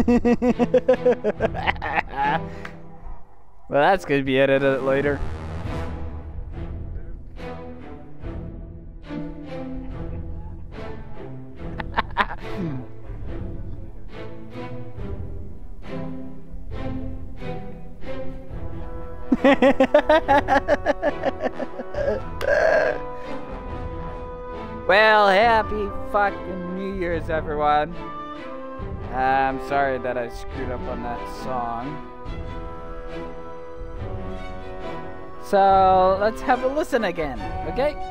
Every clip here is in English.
well, that's gonna be edited later. well, happy fucking New Year's, everyone. I'm sorry that I screwed up on that song. So let's have a listen again, okay?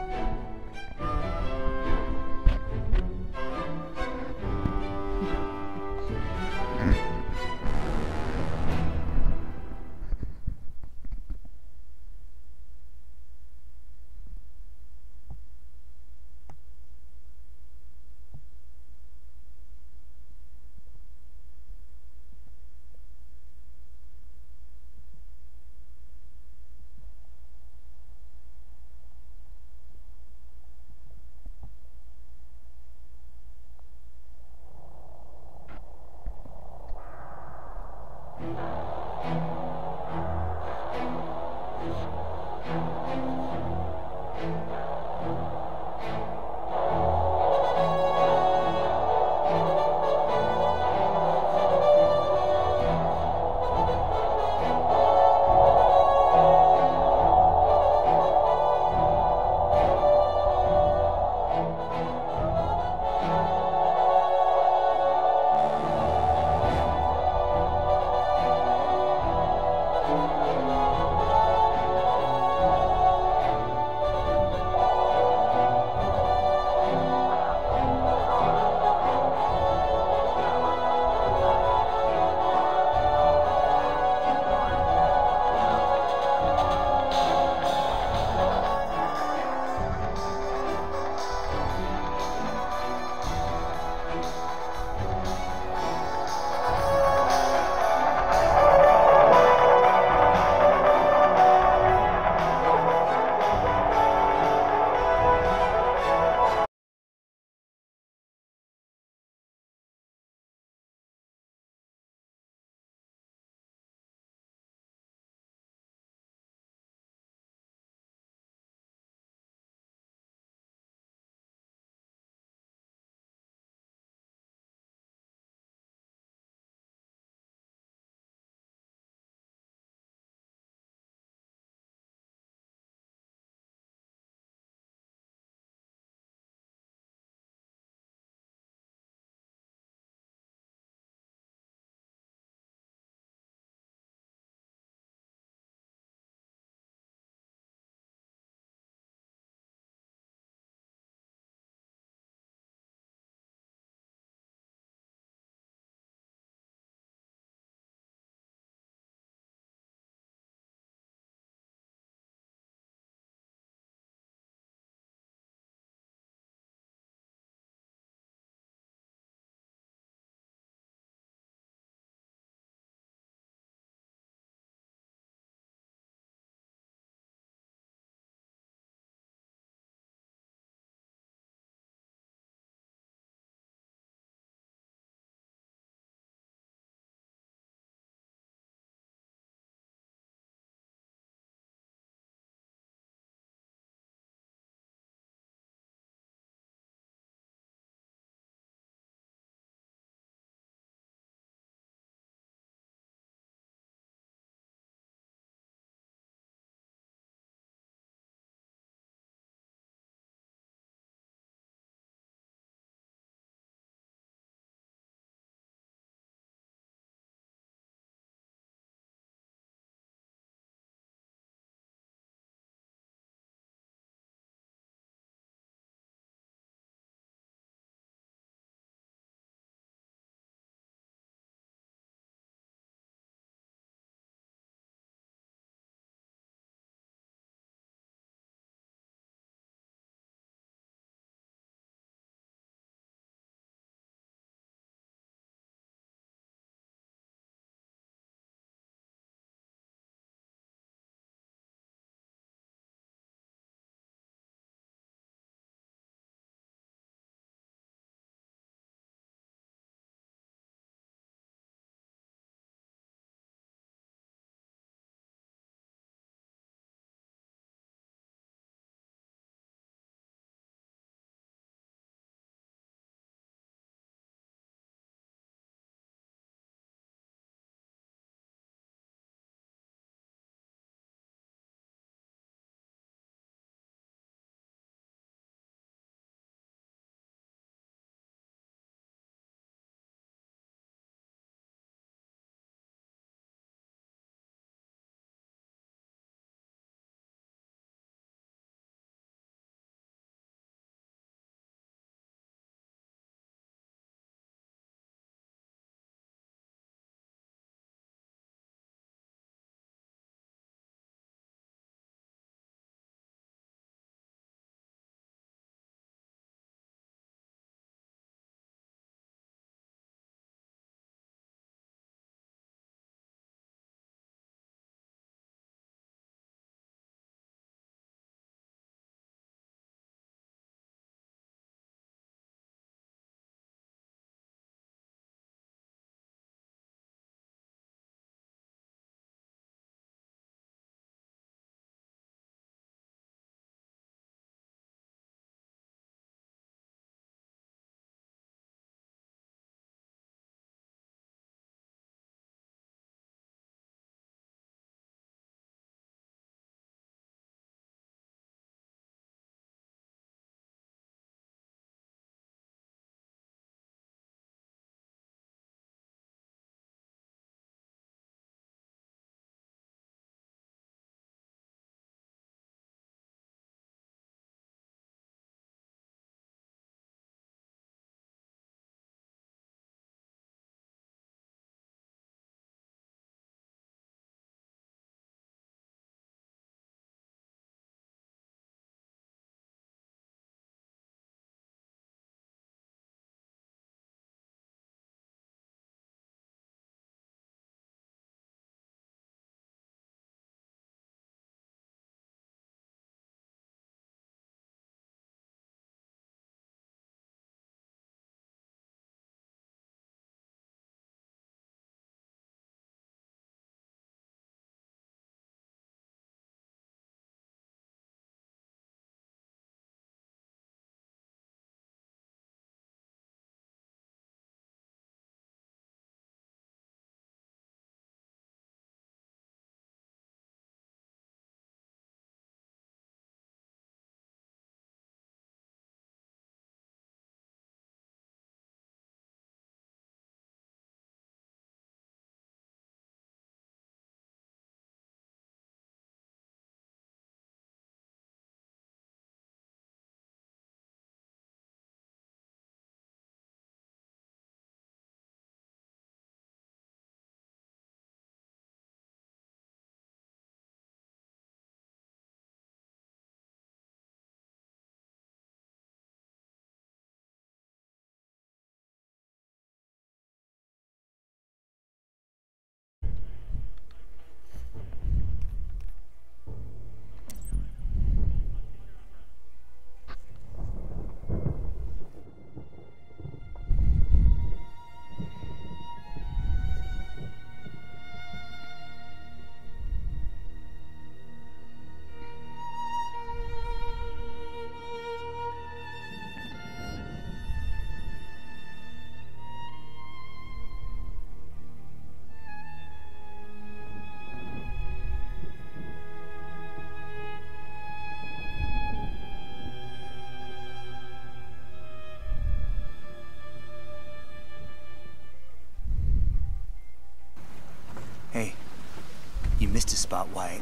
Missed a spot, Wyatt.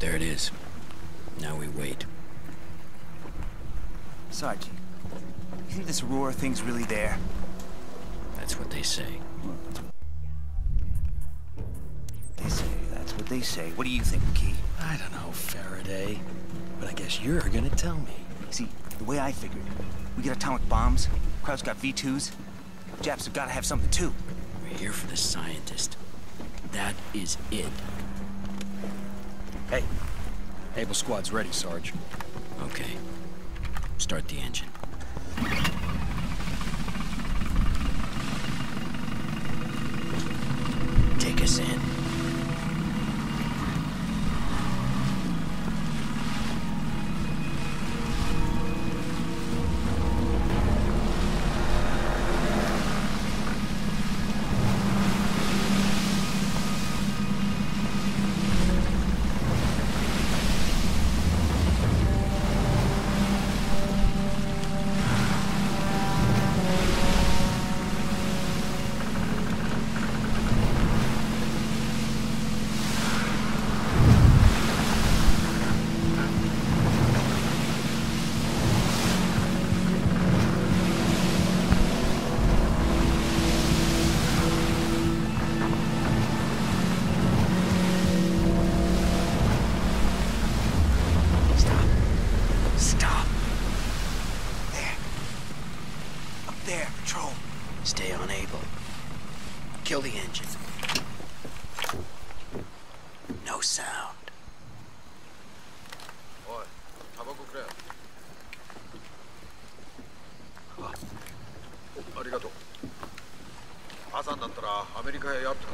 There it is. Now we wait. Sarge, you think this Aurora thing's really there? That's what they say. They say, that's what they say. What do you think, Key? I don't know, Faraday. But I guess you're gonna tell me. See, the way I figured, we get atomic bombs, Kraut's got V2s, Japs have gotta have something too. We're here for the scientist. That is it. Hey, Able Squad's ready, Sarge. Okay. Start the engine. Amerika'ya yaptı.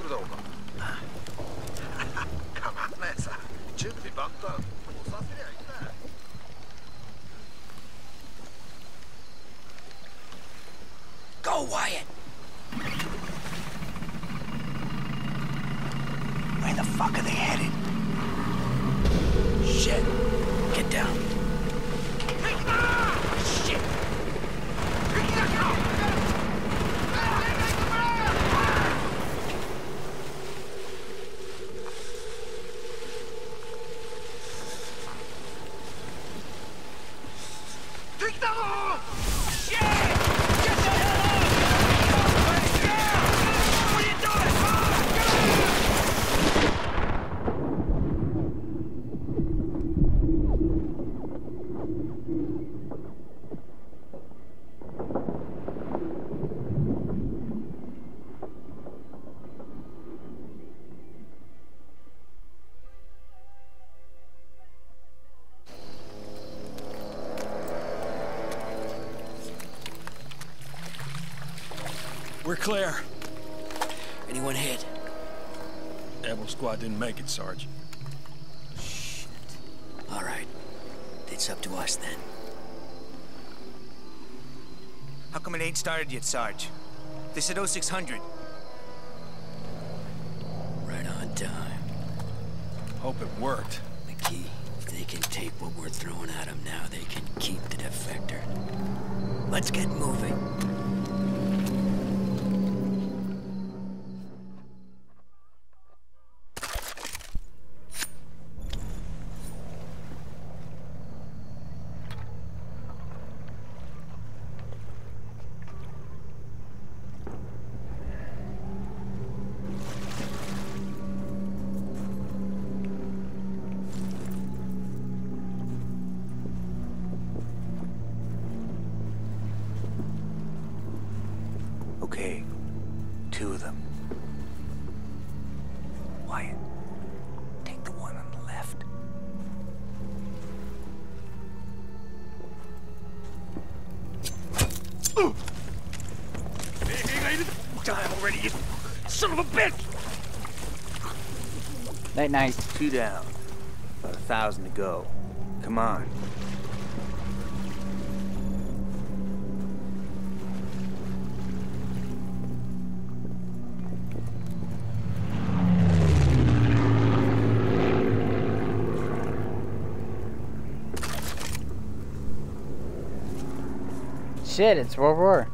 Clear. Anyone hit? Able Squad didn't make it, Sarge. Shit. All right. It's up to us then. How come it ain't started yet, Sarge? They said 0600. Night. Two down. About a thousand to go. Come on. Shit, it's World War.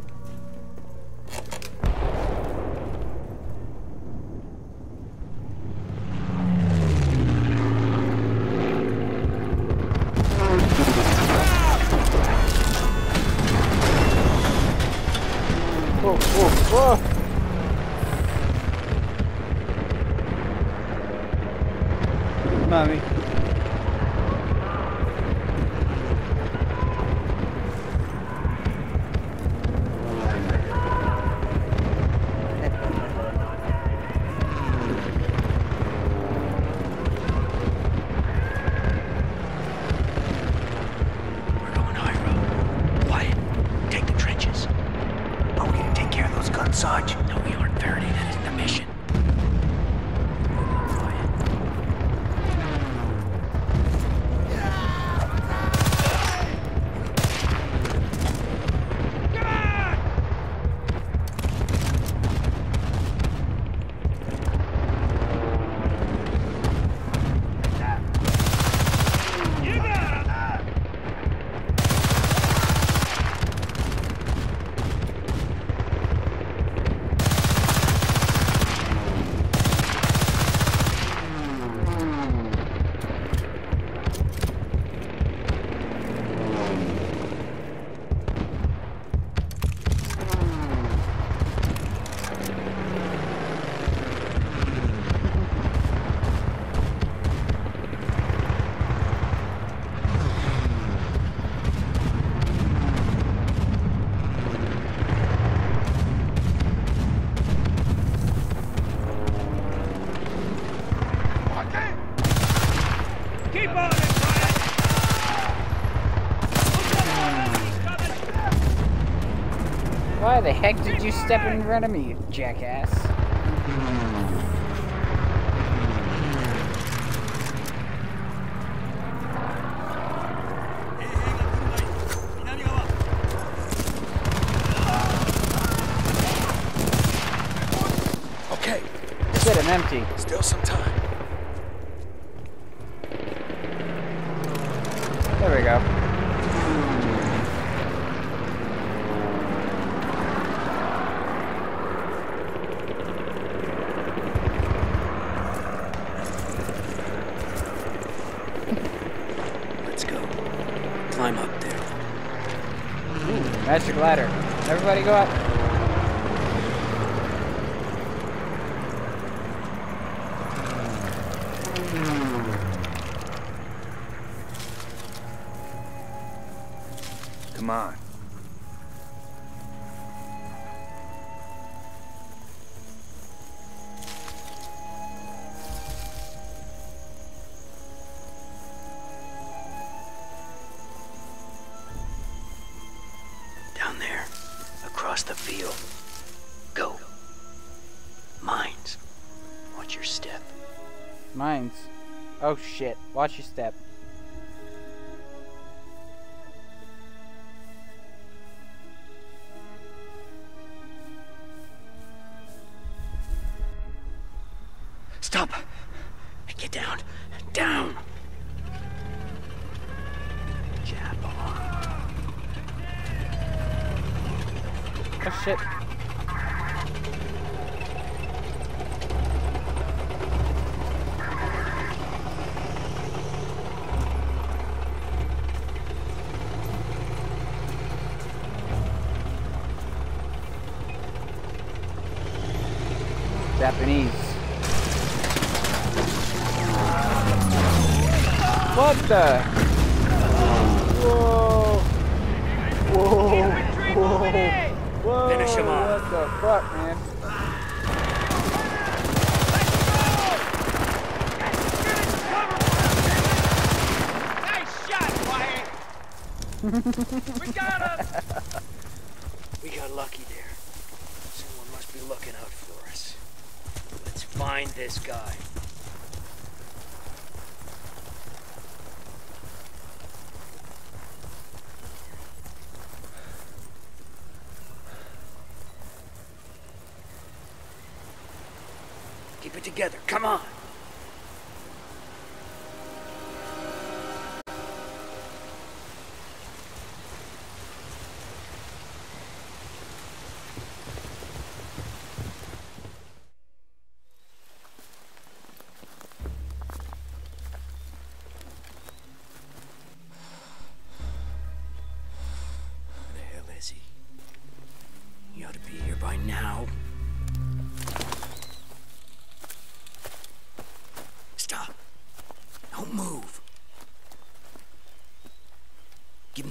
stepping in front of me, jackass. ladder. Everybody go up. Japanese. What the?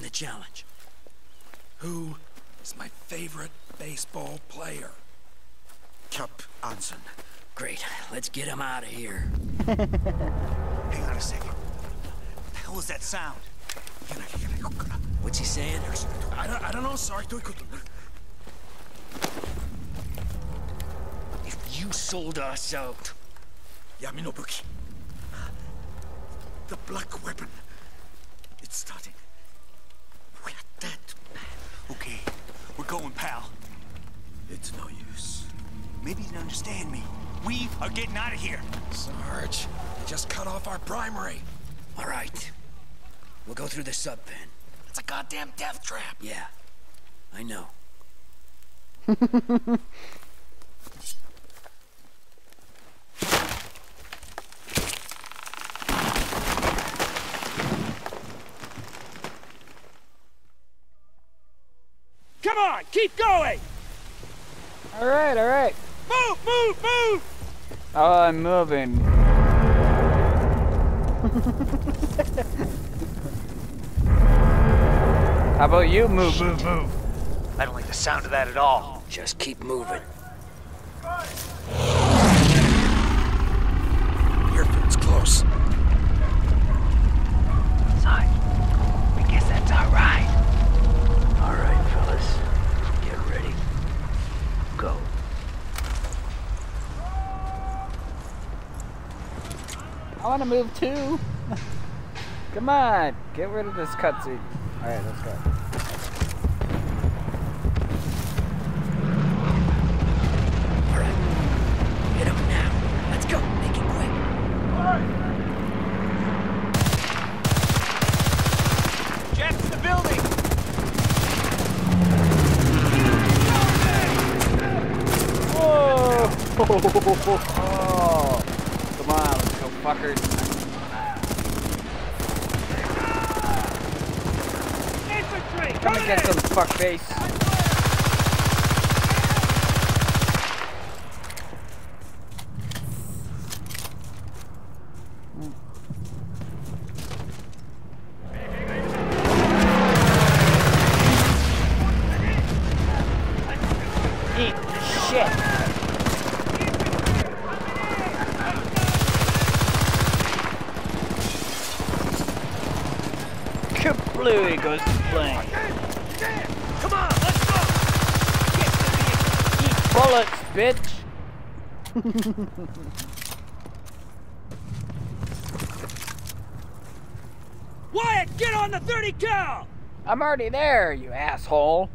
Challenge. Who is my favorite baseball player? Cap Anson. Great, let's get him out of here. Hang on a second. What the hell was that sound? What's he saying? I don't, I don't know, sorry. Do it quickly. If you sold us out, Yami no Buki. The black weapon. It's starting. We're dead. Okay, we're going, pal. It's no use. Maybe you didn't understand me. We are getting out of here. Sarge, they just cut off our primary. all right. We'll go through the sub pen. It's a goddamn death trap. Yeah, I know. Come on, keep going! All right, all right. Move, move, move! Oh, I'm moving. How about you move, move, move? I don't like the sound of that at all. Just keep moving. I want to move too. Come on, get rid of this cutscene. All right, that's good. All right. Get up now. let's go. All right. Hit him now. Let's go. Make it quick. Jets, the building! Whoa! Oh, come on, let's go, fuckers. Come and get some fuck face. Eat shit. Kablooey goes to plane. Come on, let's go! Eat bullets, bitch. Wyatt, get on the 30 cal! I'm already there, you asshole.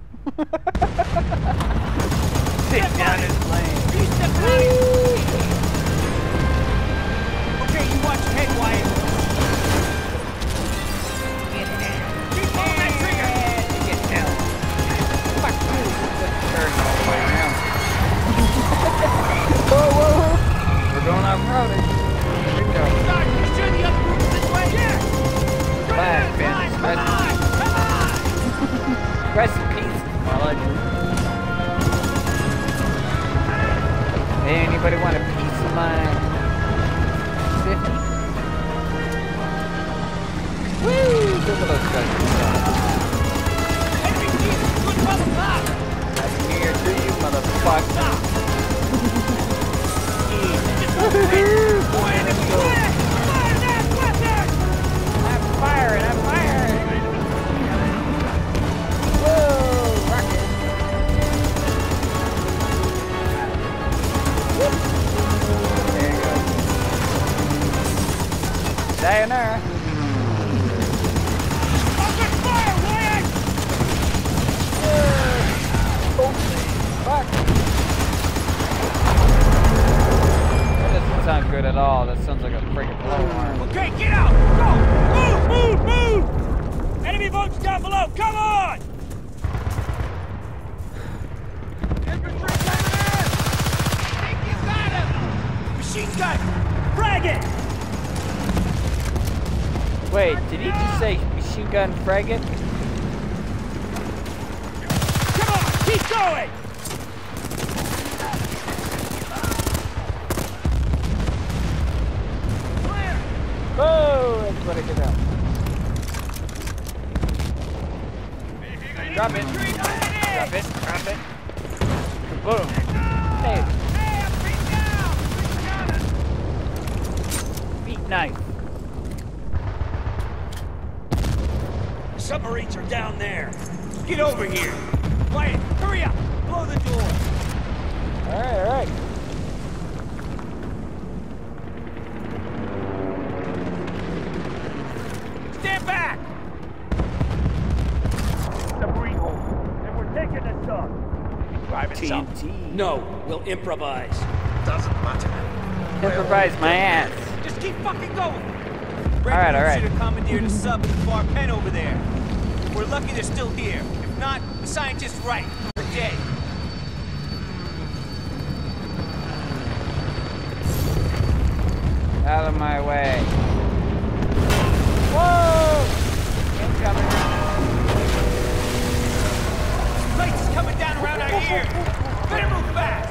Machine gun fragate? Come on, keep going! Clear! Whoa! Everybody get out. Drop it. Infantry coming in! Drop it. Drop it. Boom. Hey, Hey, I'm beat down! beat knife. Submarines are down there. Get over here! Quiet! Hurry up! Blow the door! Alright, alright. Stand back! Submarine hole. And we're taking this stuff. Drive it up. TNT. No, we'll improvise. Doesn't matter. Improvise my ass. Just keep fucking going. All right, all right. should have commandeered a sub in the far pen over there. We're lucky they're still here. If not, the scientist's right. We're dead. Out of my way. Whoa! Incoming. Lights is coming down around our ears. Better move fast.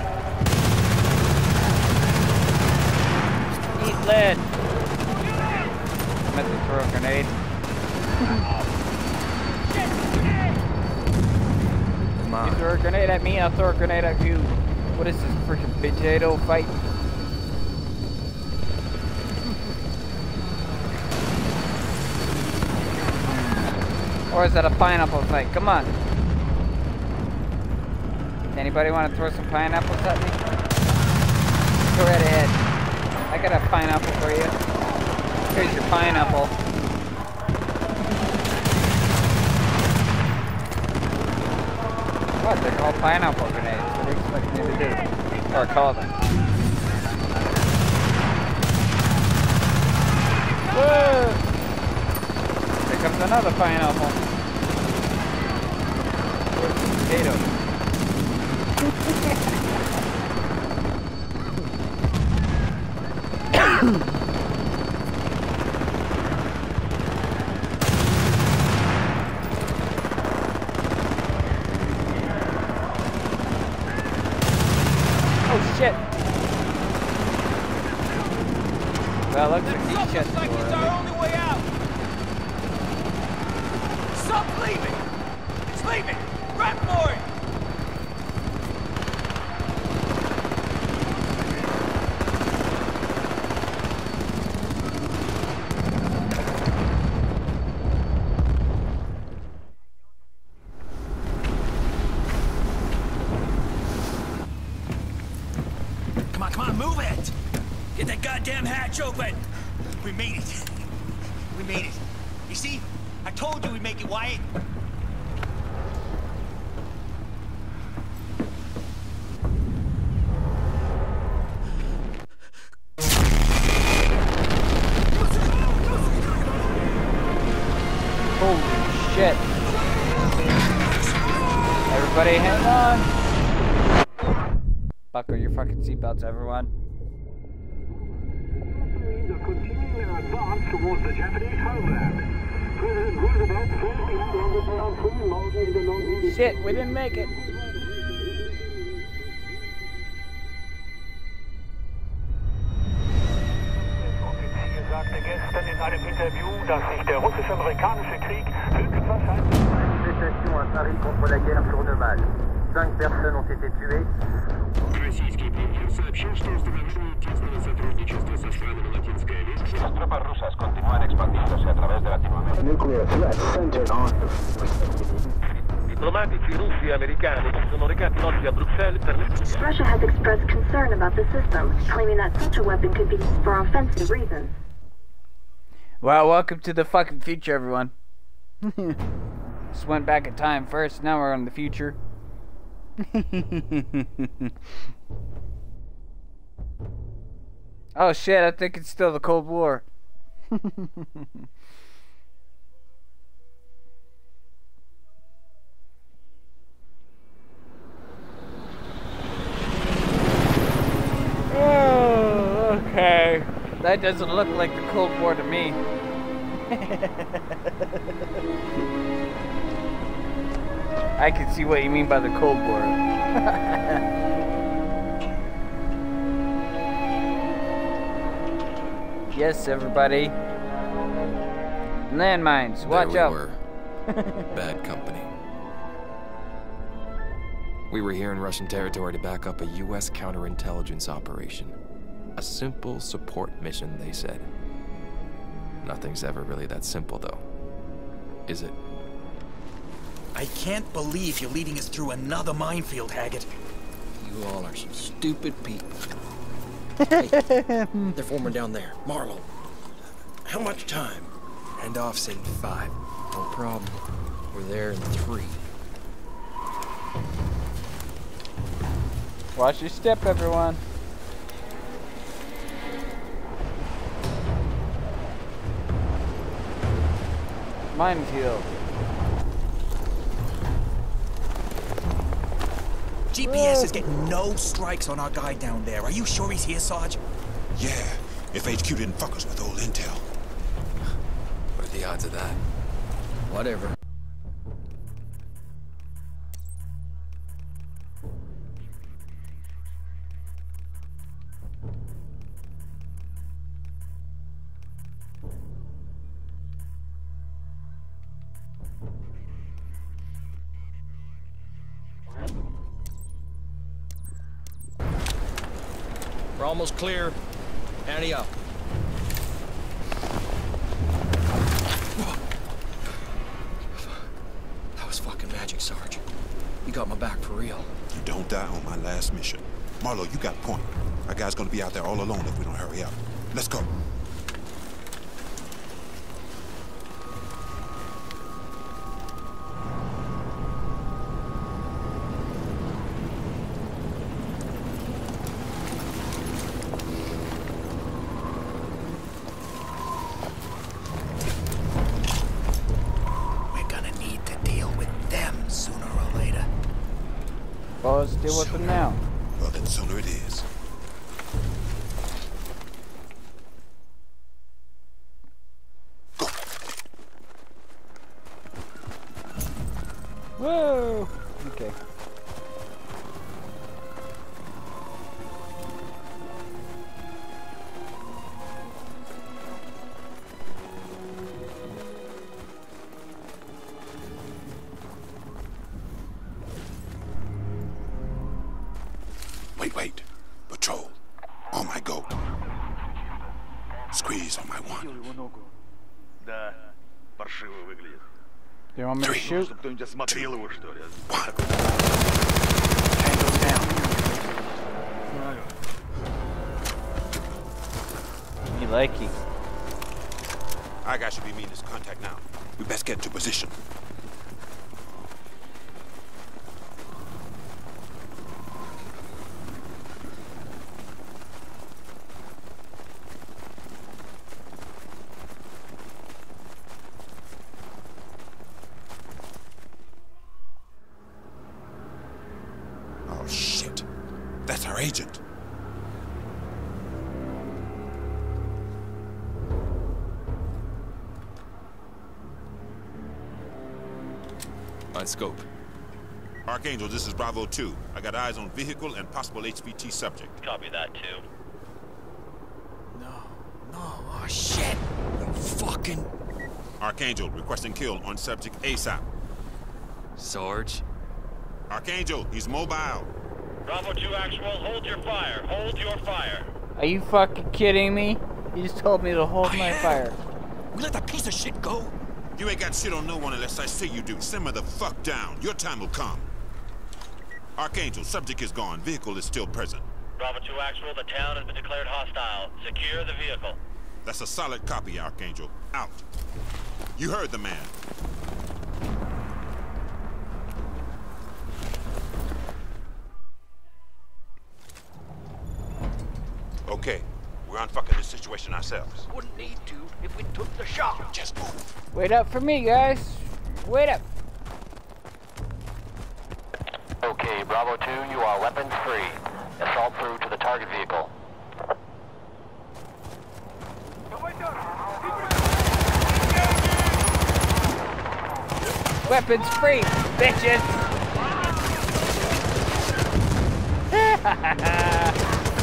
Eat lead. I meant to throw a grenade. You throw a grenade at me, I'll throw a grenade at you. What is this freaking potato fight? Or is that a pineapple fight? Come on. Anybody want to throw some pineapples at me? Go right ahead. I got a pineapple for you. Here's your pineapple. What? They're called pineapple grenades. What do you expect me to do? Or call them? Whoa! Here comes another pineapple. Where's the potato? Oh seatbelts, everyone. continuing their advance towards the Japanese homeland. President Roosevelt first landed down three launches in the northeast. Shit, we didn't make it. сообщил, что установление тесного сотрудничества со странами Латинской Америки Las tropas rusas continúan expandiéndose a través de Latinoamérica. Nuclear threat centered on... Diplomatici russi e americani si sono recati oggi a Bruxelles per le Russia has expressed concern about the system, claiming that such a weapon could be used for offensive reasons. Well, welcome to the fucking future, everyone. Just went back in time first, now we're in the future. oh shit, I think it's still the Cold War. oh, okay. That doesn't look like the Cold War to me. I can see what you mean by the Cold War. yes, everybody. Landmines, watch there we out. were. Bad company. We were here in Russian territory to back up a U.S. counterintelligence operation. A simple support mission, they said. Nothing's ever really that simple, though. Is it? I can't believe you're leading us through another minefield, Haggard. You all are some stupid people. Hey, they're forming down there. Marlowe, How much time? End off's in five. No problem. We're there in three. Watch your step, everyone. Minefield. GPS is getting no strikes on our guy down there. Are you sure he's here, Sarge? Yeah, if HQ didn't fuck us with old intel. What are the odds of that? Whatever. We're almost clear. Ante up. That was fucking magic, Sarge. You got my back for real. You don't die on my last mission. Marlowe, you got point. Our guy's gonna be out there all alone if we don't hurry up. Let's go. One. его ногу. Да, паршиво выглядит. Me to shoot? Чтобы кто-нибудь осмотрел его, что ли? You likey. Our guy should be meeting his contact now. We best get into position. Archangel, this is Bravo 2. I got eyes on vehicle and possible HVT subject. Copy that, too. No, no, oh shit! You fucking... Archangel, requesting kill on subject ASAP. Sarge? Archangel, he's mobile. Bravo 2 actual, hold your fire. Hold your fire. Are you fucking kidding me? You just told me to hold my fire. We let that piece of shit go? You ain't got shit on no one unless I say you do. Simmer the fuck down. Your time will come. Archangel, subject is gone. Vehicle is still present. Bravo 2 actual, the town has been declared hostile. Secure the vehicle. That's a solid copy, Archangel. Out. You heard the man. Okay, we're unfucking this situation ourselves. Wouldn't need to if we took the shot. Just move. Wait up for me, guys. Wait up. You are weapons free. Assault through to the target vehicle. Weapons free, bitches.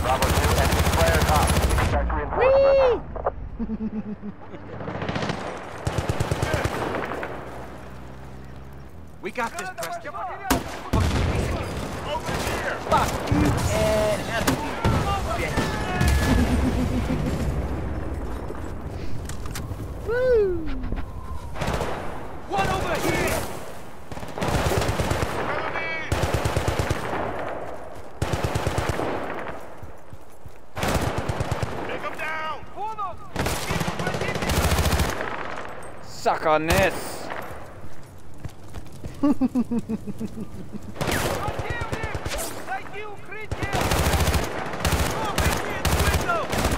Bravo 2, enemy flares up. Expect reinforcements. We got this, Preston. Fuck you and F you. Woo! One over here! Suck on this.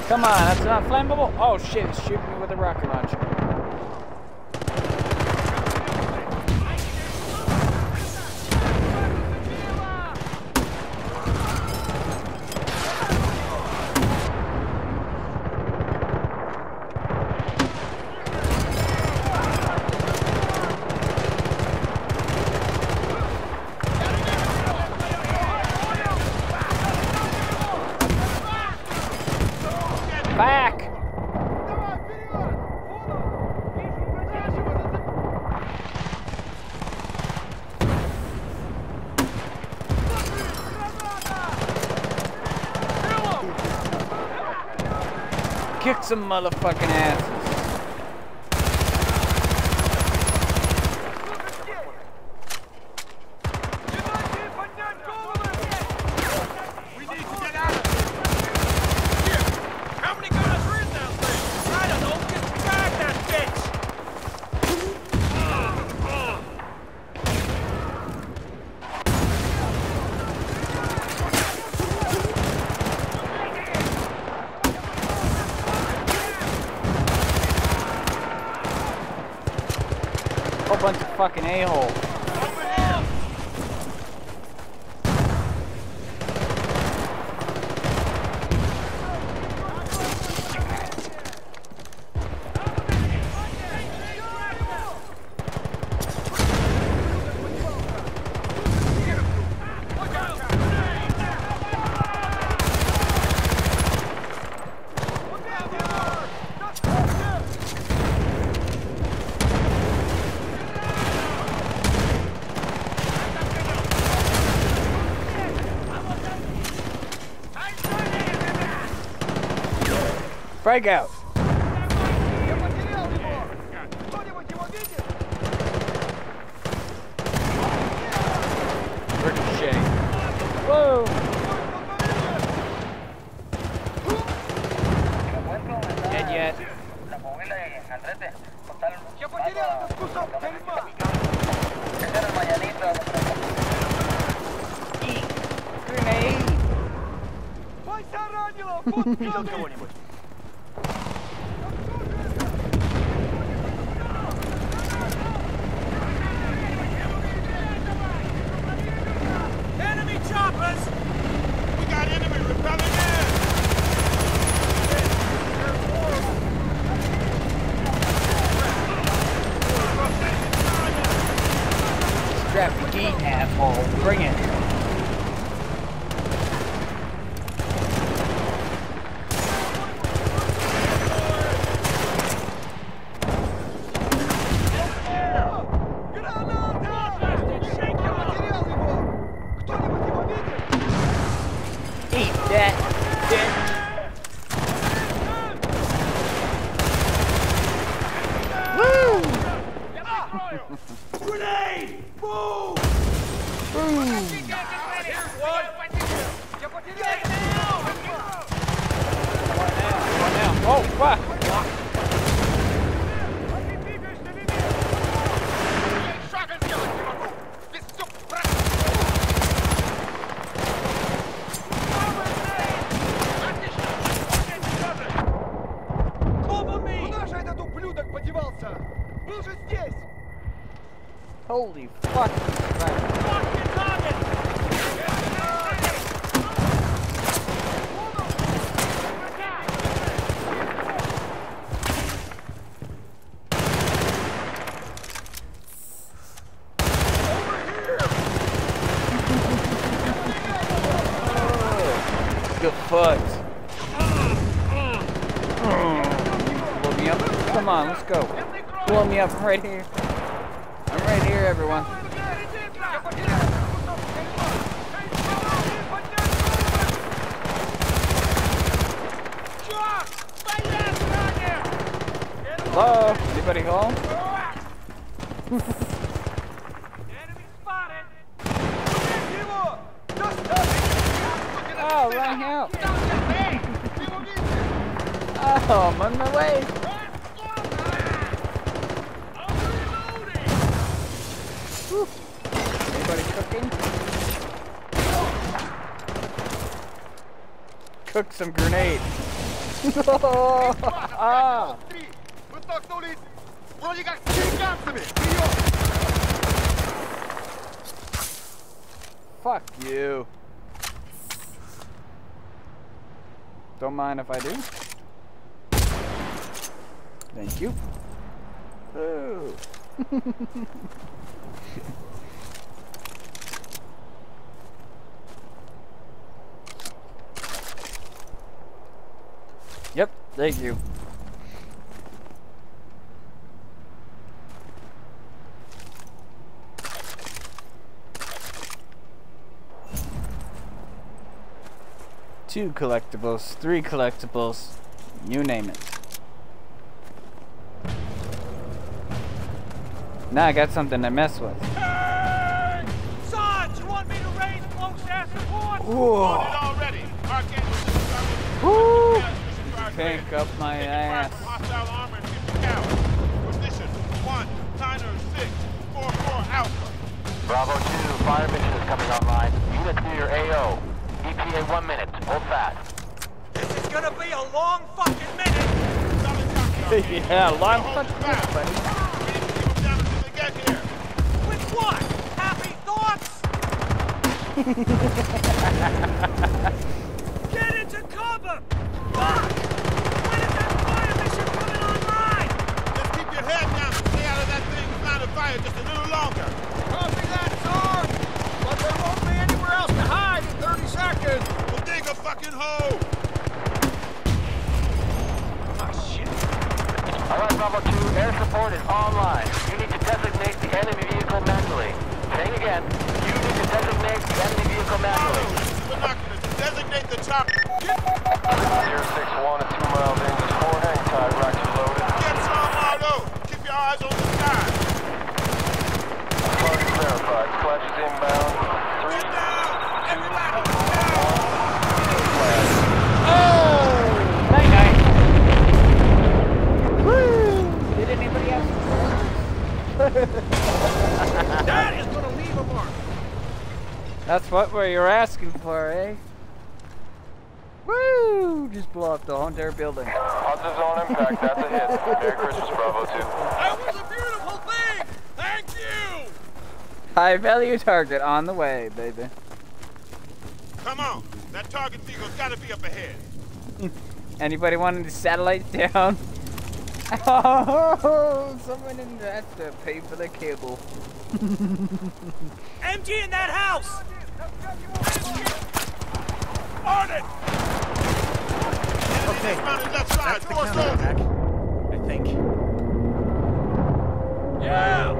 Come on, that's not flammable. Oh shit, it's shooting me with a rocket launcher. Back! Kick some motherfucking asses. We need to get out of here! Here! How many guys are in that thing? I don't know! Get back that bitch! Whole bunch of fucking a-holes. Break out. fucked. Blow me up. Come on, let's go. Blow me up right here. I'm right here, everyone. Hello? Anybody home? Oh, I'm on my way. Whew. Anybody cooking? Cook some grenades. ah. Мы столкнулись вроде как с американцами. Вперед! Fuck you. Don't mind if I do. Thank you. Ooh. yep, thank you. Two collectibles, three collectibles, you name it. Now I got something to mess with. Hey! Sarge, you want me to raise close air support? Whoa. already. Woo! Pick up my ass. Hostile armor and 50 cal. Position 1, Niner 6, 4 4 Alpha. Bravo 2, fire mission is coming online. Units near your AO. ETA one minute. Hold fast. This is gonna be a long fucking minute. yeah, long fucking minute, buddy. With what? Happy thoughts? Get into cover! Fuck! When is that fire mission coming online? Just keep your head down and stay out of that thing's line of fire just a little longer. Copy that, Sarge! But there won't be anywhere else to hide in 30 seconds! Well, dig a fucking hole! Ah, shit. Alright, Bravo 2, air support is online. You need to designate the enemy vehicle manually. Saying again, you need to designate the enemy vehicle manually. Binoculars, designate the top. 061 at 2 miles English 4, hang time, racks loaded. Get some, Marlowe. Keep your eyes on the sky. Target verified. Flashes inbound. Three. Oh! Night night. Woo! Did anybody else? That is gonna leave a mark! That's what we were asking for, eh? Woo! Just blow up the whole entire building. Positive zone impact. That's a hit. Merry Christmas, Bravo 2. That was a beautiful thing! Thank you! High value target on the way, baby. Come on. That target vehicle's gotta be up ahead. Anybody wanting the satellite down? Oh, someone in there has to pay for the cable. MG in that house! On it! Okay. Left side. That's the counterattack. I think. Yeah!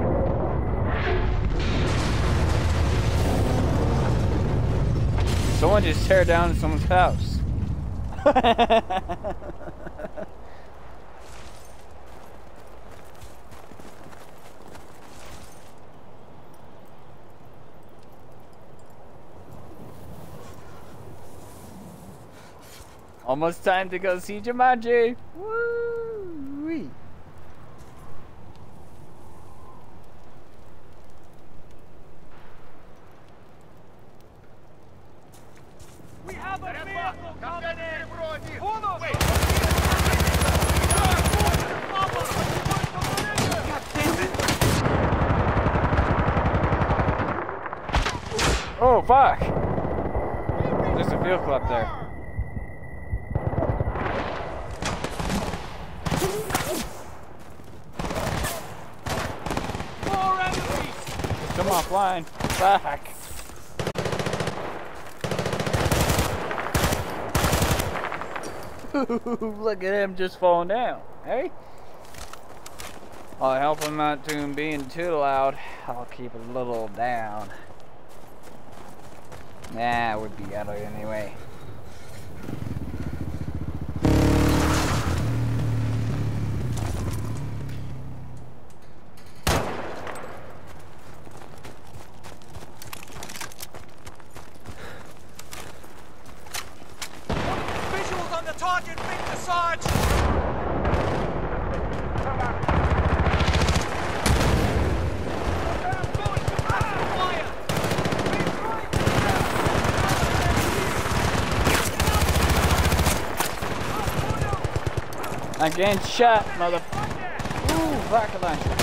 Someone just tear down someone's house. Almost time to go see Jumanji. Woo! We have a vehicle coming in! Hold on! Wait! Oh fuck! There's a vehicle up there. More enemies! Come offline. Fuck. Look at him just falling down. Hey? I'll help him out to him being too loud. I'll keep it a little down. Nah, would be better anyway. Again, shot, mother. Ooh, rocket launcher.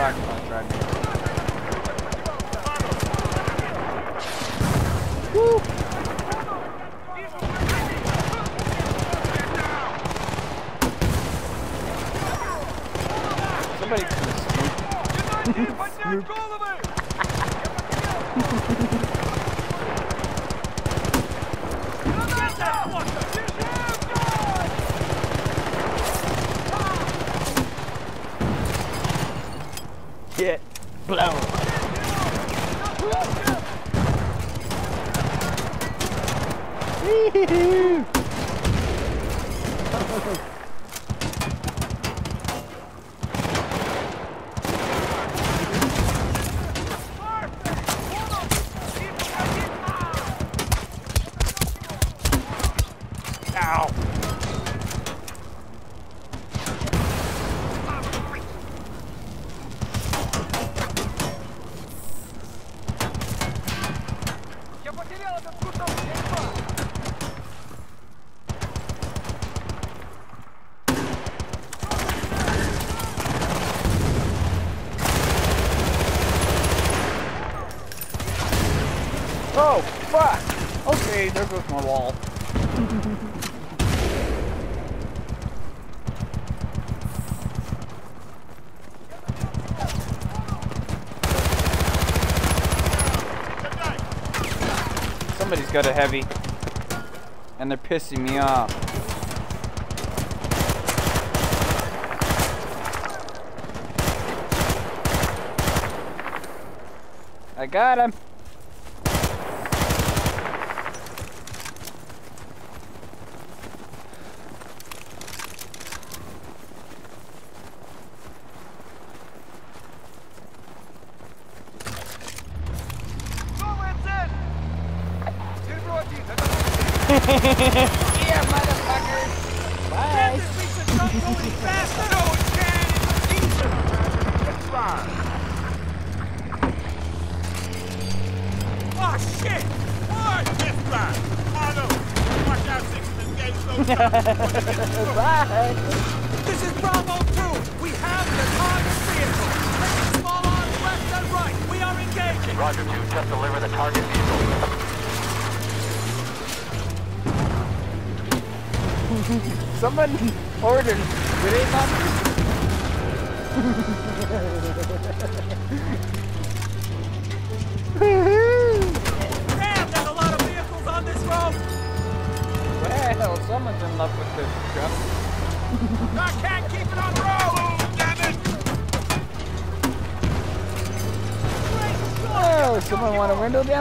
Exactly. heavy. And they're pissing me off. I got him.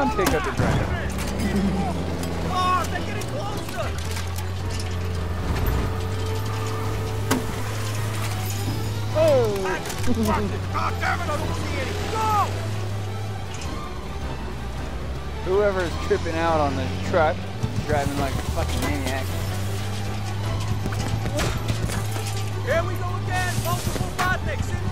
Don't take out the dragon. oh, they're getting closer! Oh! God damn it, I don't see any! Go! Whoever's tripping out on the truck, driving like a fucking maniac. Here we go again! Multiple Botniks in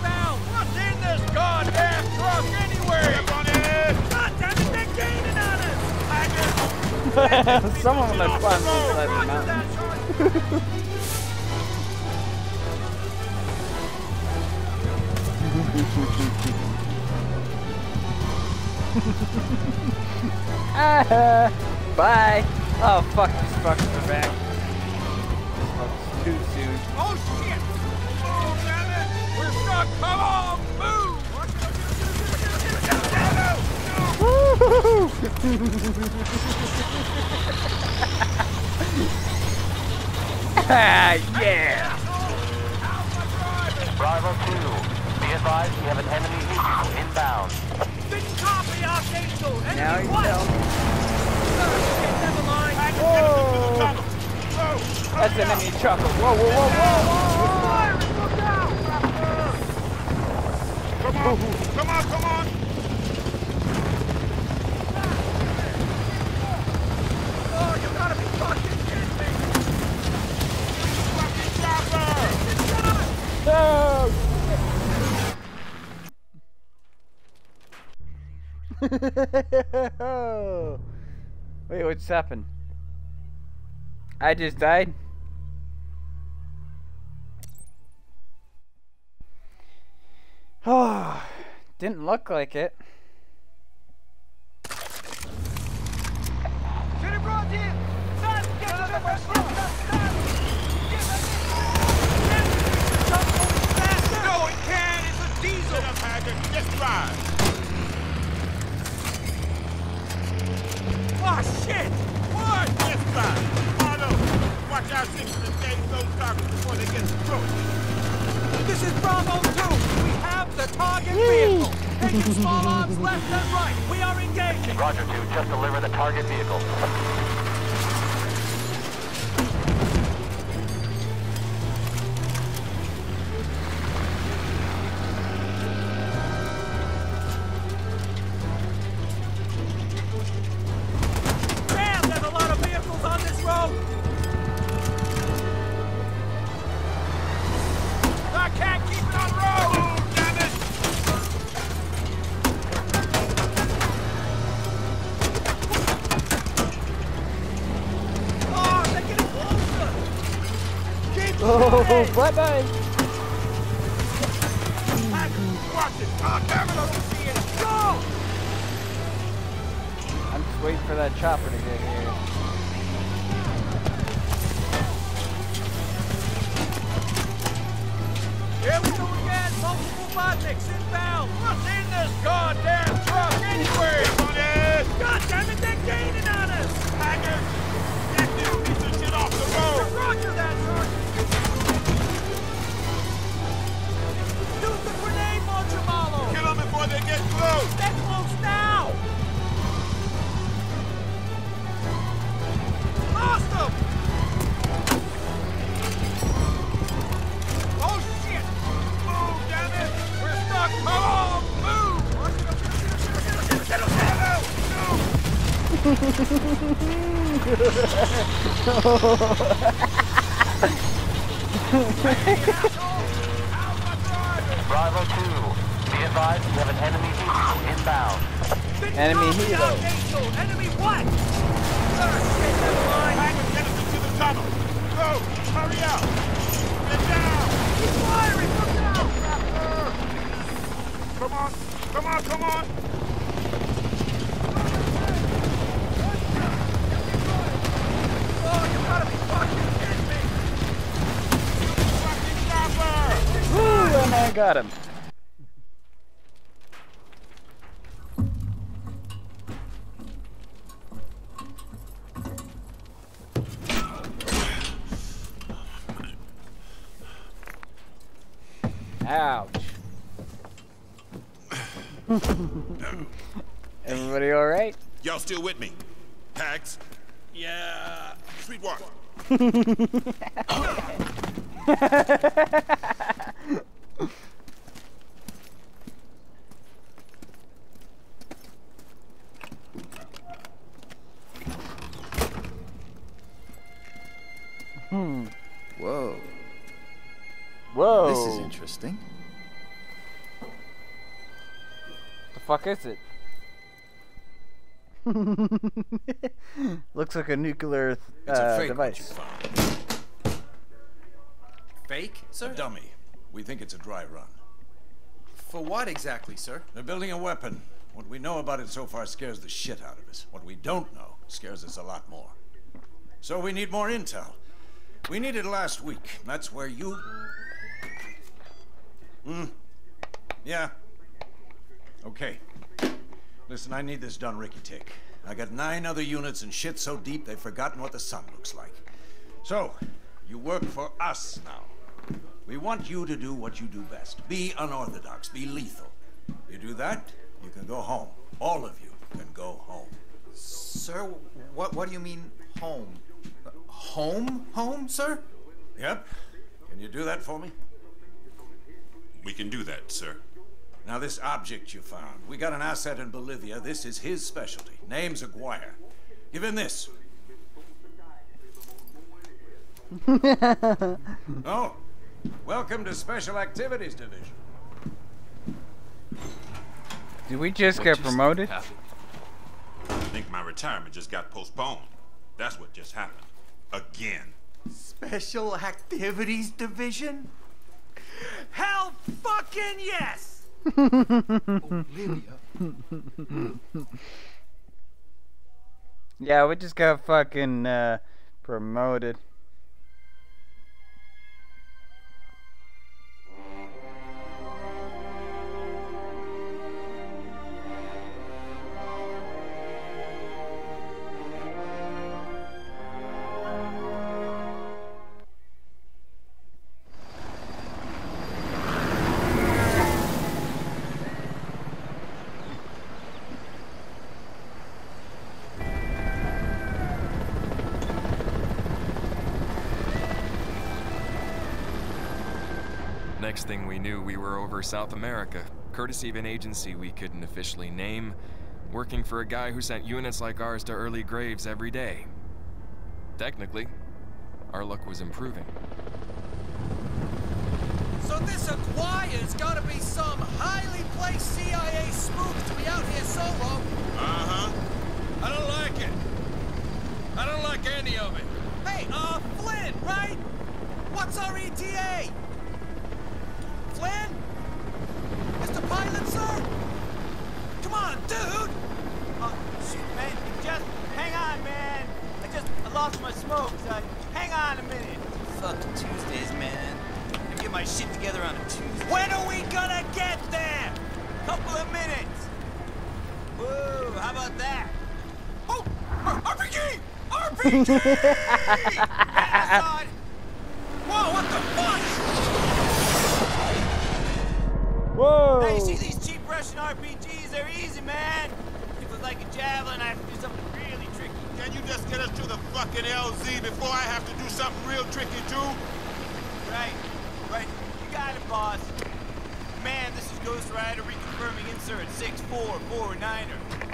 us. Someone on the front side of the mountain. Bye. Oh fuck, these fuckers are back. Too soon. Oh shit! Oh damn it! We're stuck! Come on, Ah, yeah! Bravo 2, be advised we have an enemy vehicle inbound. Didn't copy Archangel! Enemy Now you what? tell me. Shit, never mind. Whoa! That's enemy trucker. Whoa, whoa, whoa, whoa, Firing, look out! Come on, come on, come on! Wait, what's happened? I just died? Oh, didn't look like it. Get him right in! Roger 2, just deliver the target vehicle. Oh, Bravo 2, be advised we have an enemy vehicle inbound. Enemy Copy, helo. Archangel! Enemy what? Ah, shit, never mind. Haggard, get us into the tunnel! Go! Hurry up! Get down! He's firing! Look out! Come on! Come on, come on! Oh, you gotta be fucking kidding me! Fucking chopper! And I got him. Ouch. Everybody all right? Y'all still with me? Pags? Yeah. Sweet one. hmm. Whoa. Whoa. This is interesting. The fuck is it? Looks like a nuclear th- It's a uh, fake device. Fake, sir? A dummy. We think it's a dry run. For what exactly, sir? They're building a weapon. What we know about it so far scares the shit out of us. What we don't know scares us a lot more. So we need more intel. We needed it last week. That's where you. Hmm. Yeah. Okay. Listen, I need this done Ricky Tick. I got nine other units and shit so deep they've forgotten what the sun looks like. So, you work for us now. We want you to do what you do best. Be unorthodox, be lethal. You do that, you can go home. All of you can go home. Sir, what what do you mean home? Home? Home, sir? Yep. Can you do that for me? We can do that, sir. Now, this object you found, we got an asset in Bolivia. This is his specialty. Name's Aguirre. Give him this. oh, welcome to Special Activities Division. Did we just get promoted? I think my retirement just got postponed. That's what just happened. Again. Special Activities Division? Hell fucking yes! Yeah, we just got fucking uh, promoted. Next thing we knew, we were over South America, courtesy of an agency we couldn't officially name, working for a guy who sent units like ours to early graves every day. Technically, our luck was improving. So this Aguirre's gotta be some highly placed CIA spook to be out here solo. Uh-huh. I don't like it. I don't like any of it. Hey, uh, Flynn, right? What's our ETA? Flynn? Mr. Pilot, sir? Come on, dude! Uh, shoot, man, just hang on, man. I just I lost my smoke, Uh, hang on a minute. Fuck Tuesdays, man. I get my shit together on a Tuesday. When are we gonna get there? Couple of minutes. Whoa, how about that? Oh, RPG! RPG! Aside. Whoa, what the fuck? Whoa! Now you see these cheap Russian RPGs? They're easy, man. If it's like a javelin, I have to do something really tricky. Can you just get us to the fucking LZ before I have to do something real tricky too? Right, right. You got it, boss. Man, this is Ghost Rider reconfirming insert 6449er.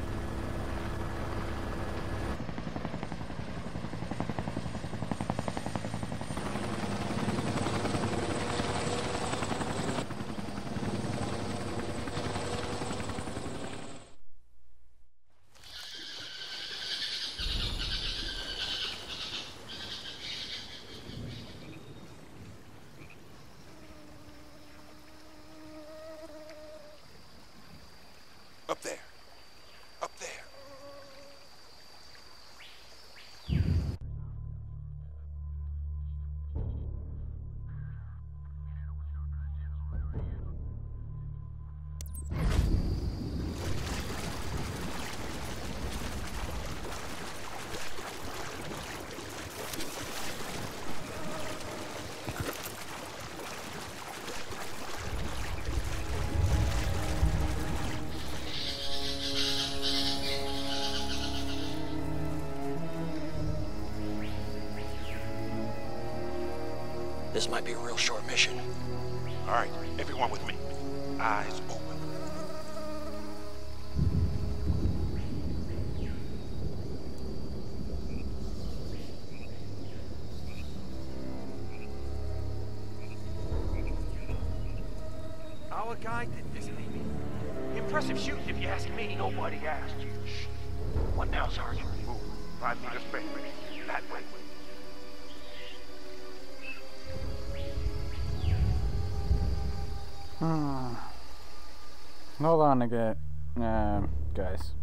This might be a real short mission. All right, everyone with me. Eyes open. Our guy didn't this, Amy. Impressive shooting, if you ask me. Nobody asked you. Hold on a get, um, guys.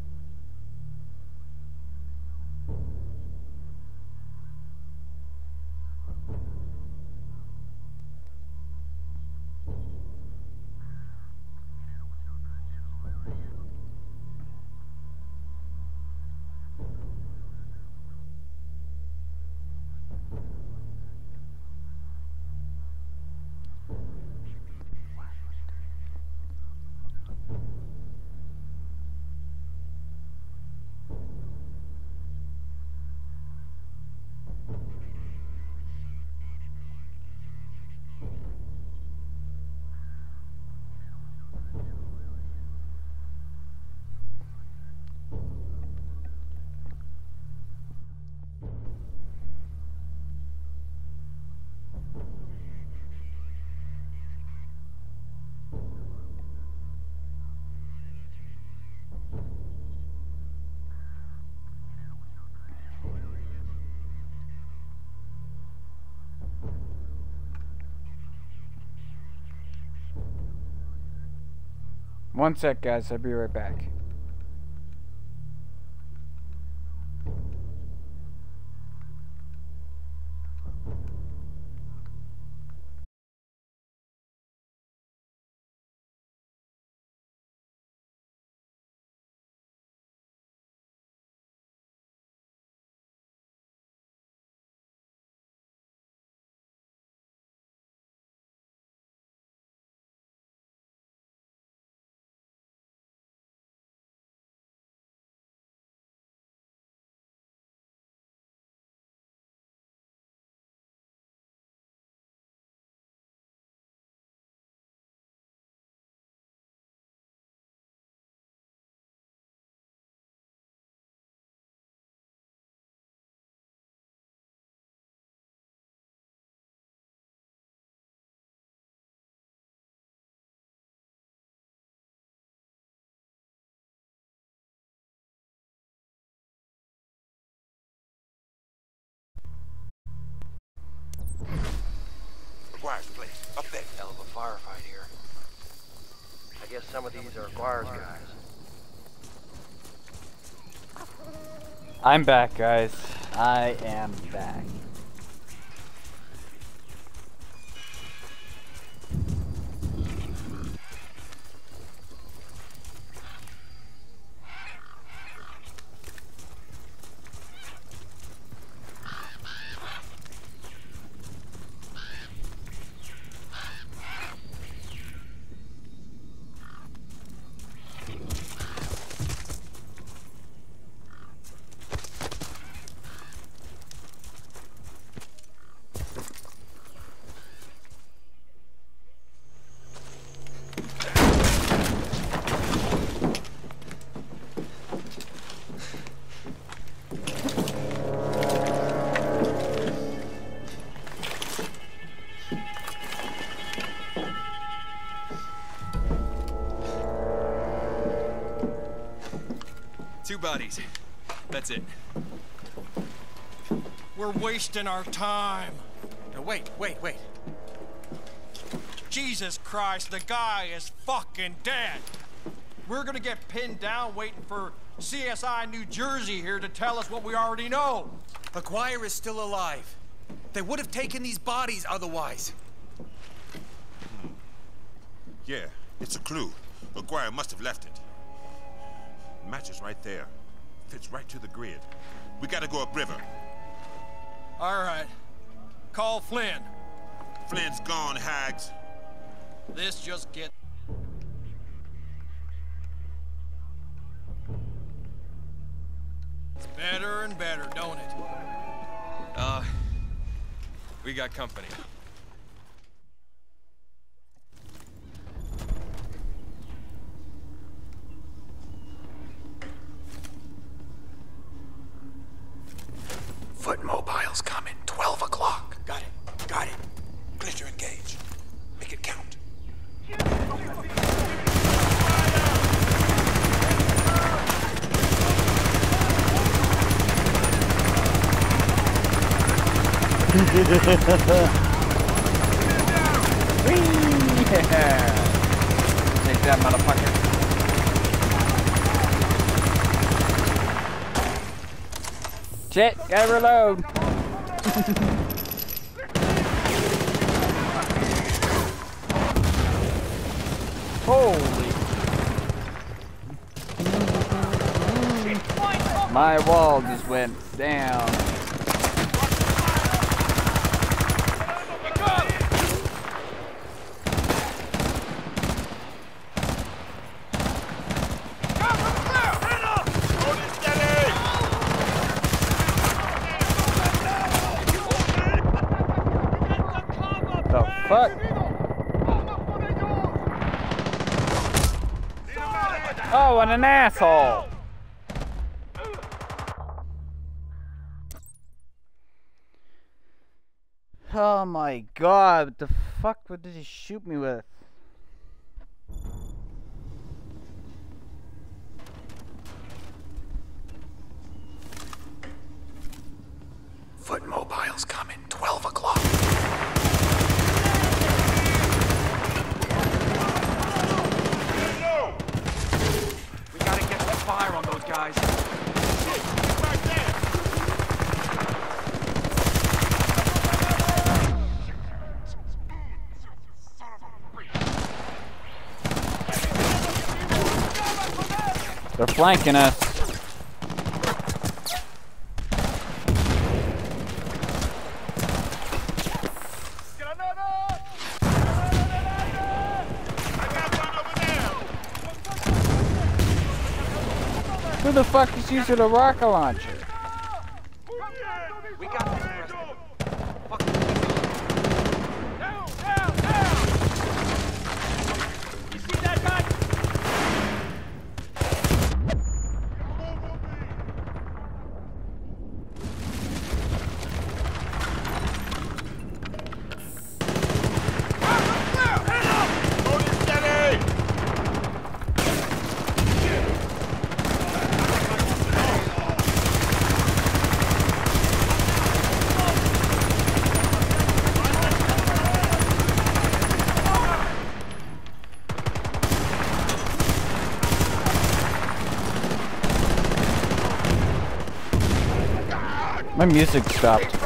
One sec, guys. I'll be right back. Firefight here. I guess some of these are Aguirre's guys. I'm back, guys. I am back. Wasting our time. Now, wait, wait, wait. Jesus Christ, the guy is fucking dead. We're gonna get pinned down waiting for CSI New Jersey here to tell us what we already know. Aguirre is still alive. They would have taken these bodies otherwise. Hmm. Yeah, it's a clue. Aguirre must have left it. Matches right there. Fits right to the grid. We gotta go upriver. All right. Call Flynn. Flynn's gone, Hags. This just get. It's better and better, don't it? Uh, we got company. Foot mobile's coming. 12 o'clock. Got it. Got it. Glitter engage. Make it count. Yeah. Take that, motherfucker. Shit, gotta reload. Holy. My wall just went down. The fuck? Oh, what an asshole! Oh my god, what the fuck what did he shoot me with? Foot mobile's coming. 12 o'clock. We gotta get some fire on those guys. They're flanking us. Uh, Who the fuck is using a rocket launcher? My music stopped.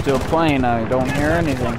Still playing, I don't hear anything.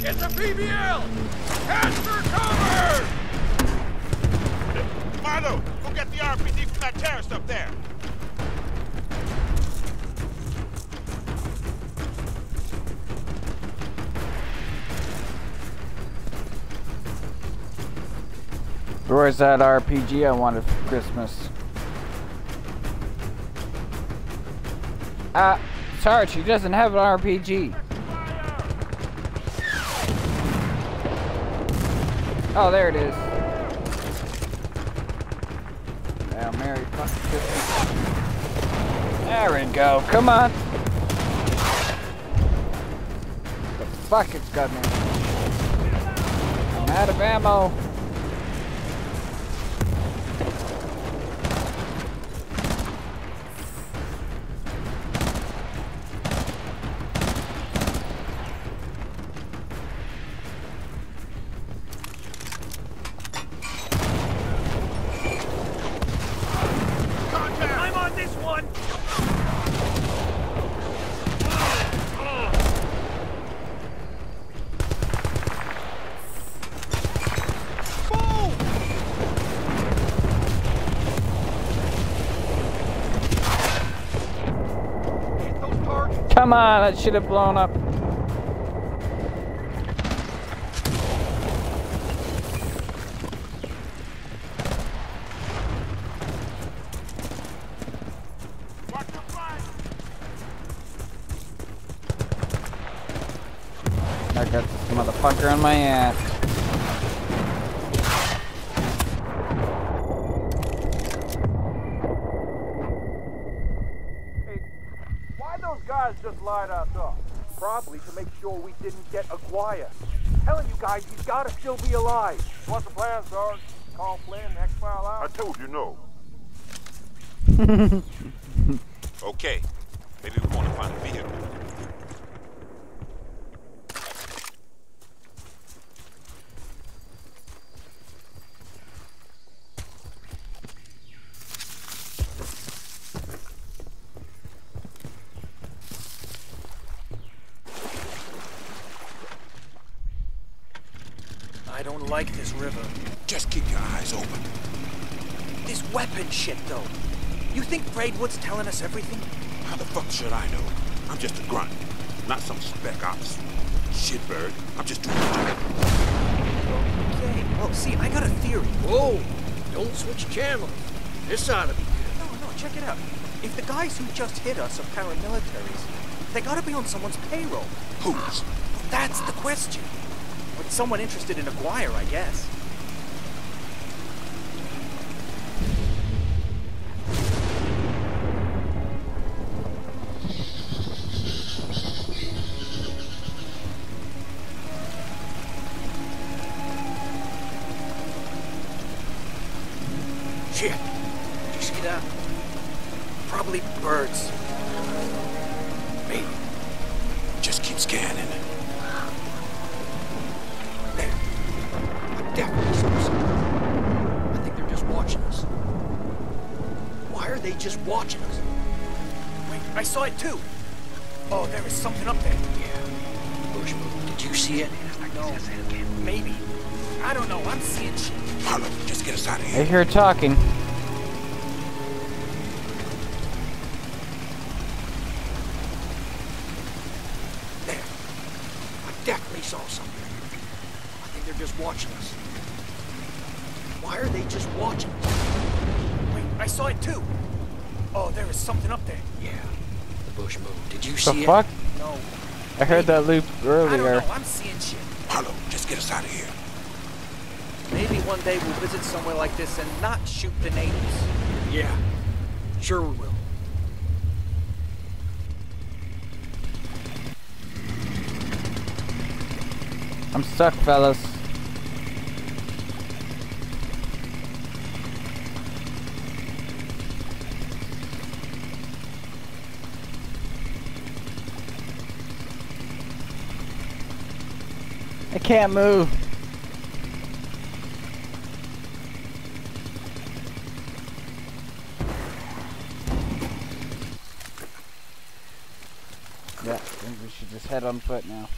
It's a PBL! Hands for cover! Marlowe, go get the RPG from that terrorist up there. Where's that RPG I wanted for Christmas? Uh, Sarge, doesn't have an RPG. Oh, there it is. Now, Merry fucking Christmas. There we go. Come on. The fuck, it's got me. I'm out of ammo. That should have blown up. I got this motherfucker on my ass. Why those guys just light us up? Probably to make sure we didn't get Aguirre. Telling you guys, he's gotta still be alive. What's the plan, Sarge? Call Flynn, exfil out? I told you no. Okay. Maybe we want to find a vehicle. I don't like this river. Just keep your eyes open. This weapon shit, though. You think Braidwood's telling us everything? How the fuck should I know? I'm just a grunt, not some spec ops. Shitbird. I'm just doing my job. Okay, well, see, I got a theory. Whoa! Don't switch channels. This ought to be good. No, no, check it out. If the guys who just hit us are paramilitaries, they gotta be on someone's payroll. Whose? That's the question. With someone interested in Aguirre, I guess. Talking. There. I definitely saw something. I think they're just watching us. Why are they just watching us? Wait, I saw it too. Oh, there is something up there. Yeah. The bush move. Did you The see fuck? it? No. I heard that loop earlier. know. I'm seeing shit. Harlow, just get us out of here. Maybe one day we'll visit somewhere like this and not shoot the natives. Yeah. Sure we will. I'm stuck, fellas. I can't move. Yeah, I think we should just head on foot now.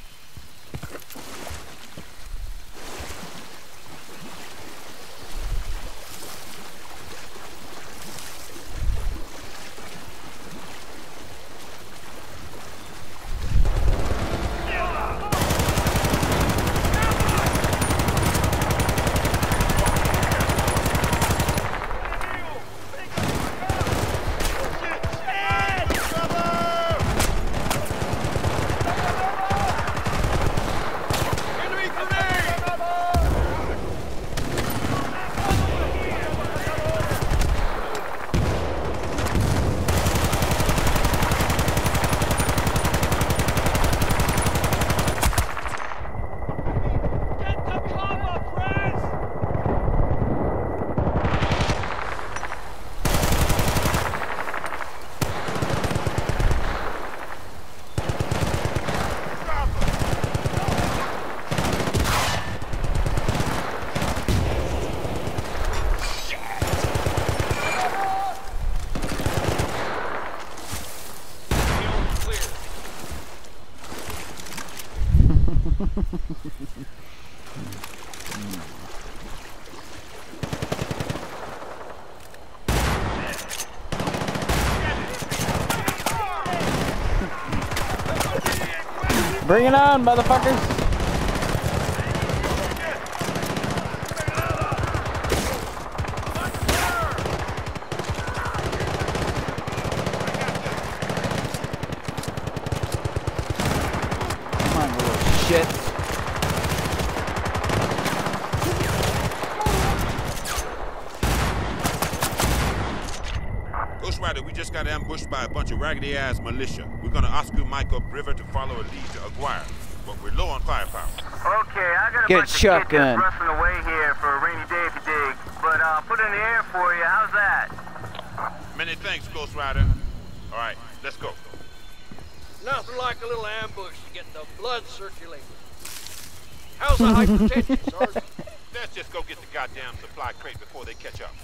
Bring it on, motherfuckers! Come on, little shit. Ghost Rider, we just got ambushed by a bunch of raggedy-ass militia. We're gonna Oscar Mike upriver to follow a lead to Aguirre, but we're low on firepower. Okay, a Get bunch of kids shotgun. just rustling away here for a rainy day if you dig. But I'll put in the air for you. How's that? Many thanks, Ghost Rider. All right, let's go. Nothing like a little ambush to get the blood circulating. How's the hypertension, Sergeant? Let's just go get the goddamn supply crate before they catch up.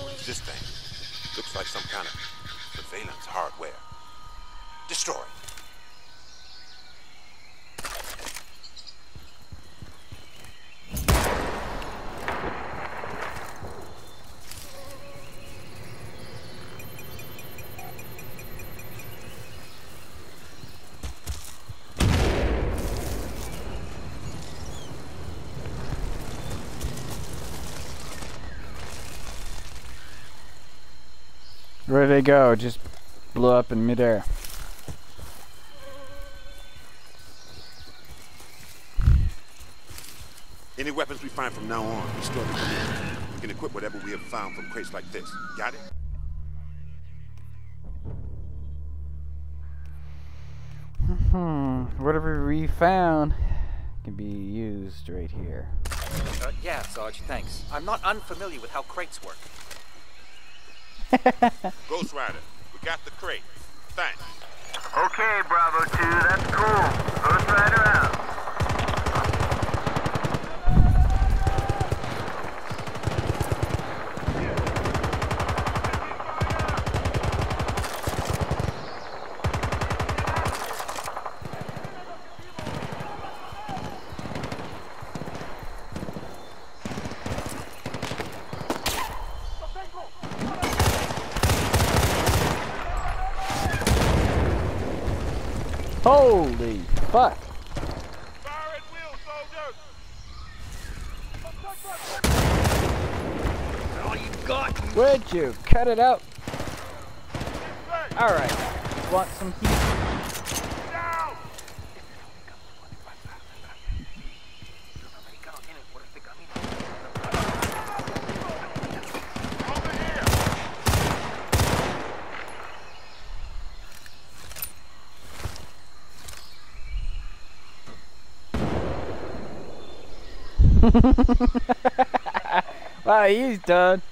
What is this thing? Looks like some kind of surveillance hardware. Destroy. Where did they go? Just blew up in midair. Any weapons we find from now on, we store them in. We can equip whatever we have found from crates like this. Got it? Hmm. Whatever we found can be used right here. Uh, yeah, Sarge, thanks. I'm not unfamiliar with how crates work. Ghost Rider, we got the crate. Thanks. Okay, Bravo 2, that's cool. Ghost Rider out. Holy fuck! Would you cut it out? Alright. Want some heat? wow, he's done.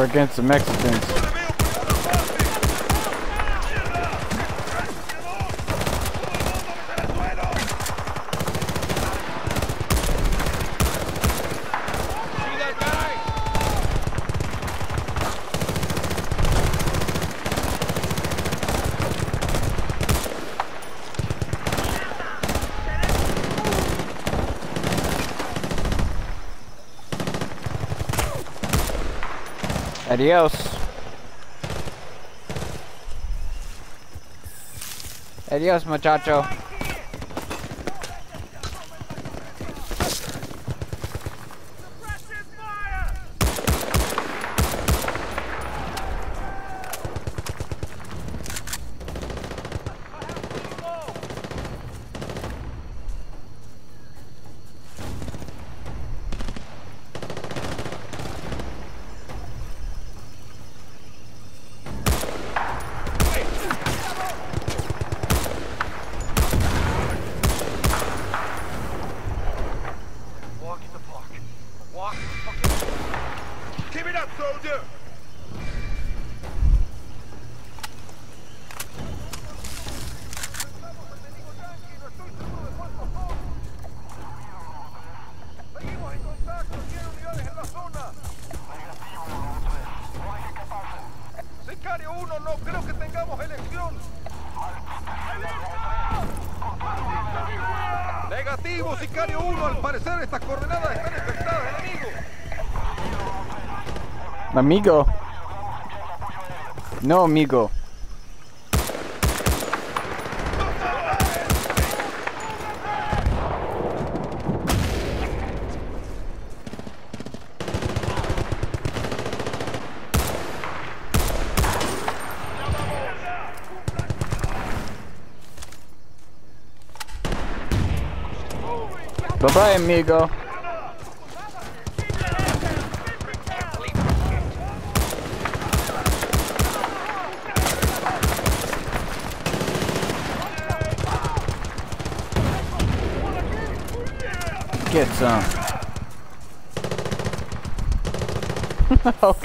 We're against the Mexicans. Adios. Adios, muchacho. Amigo. No, amigo. Bye bye, amigo. some.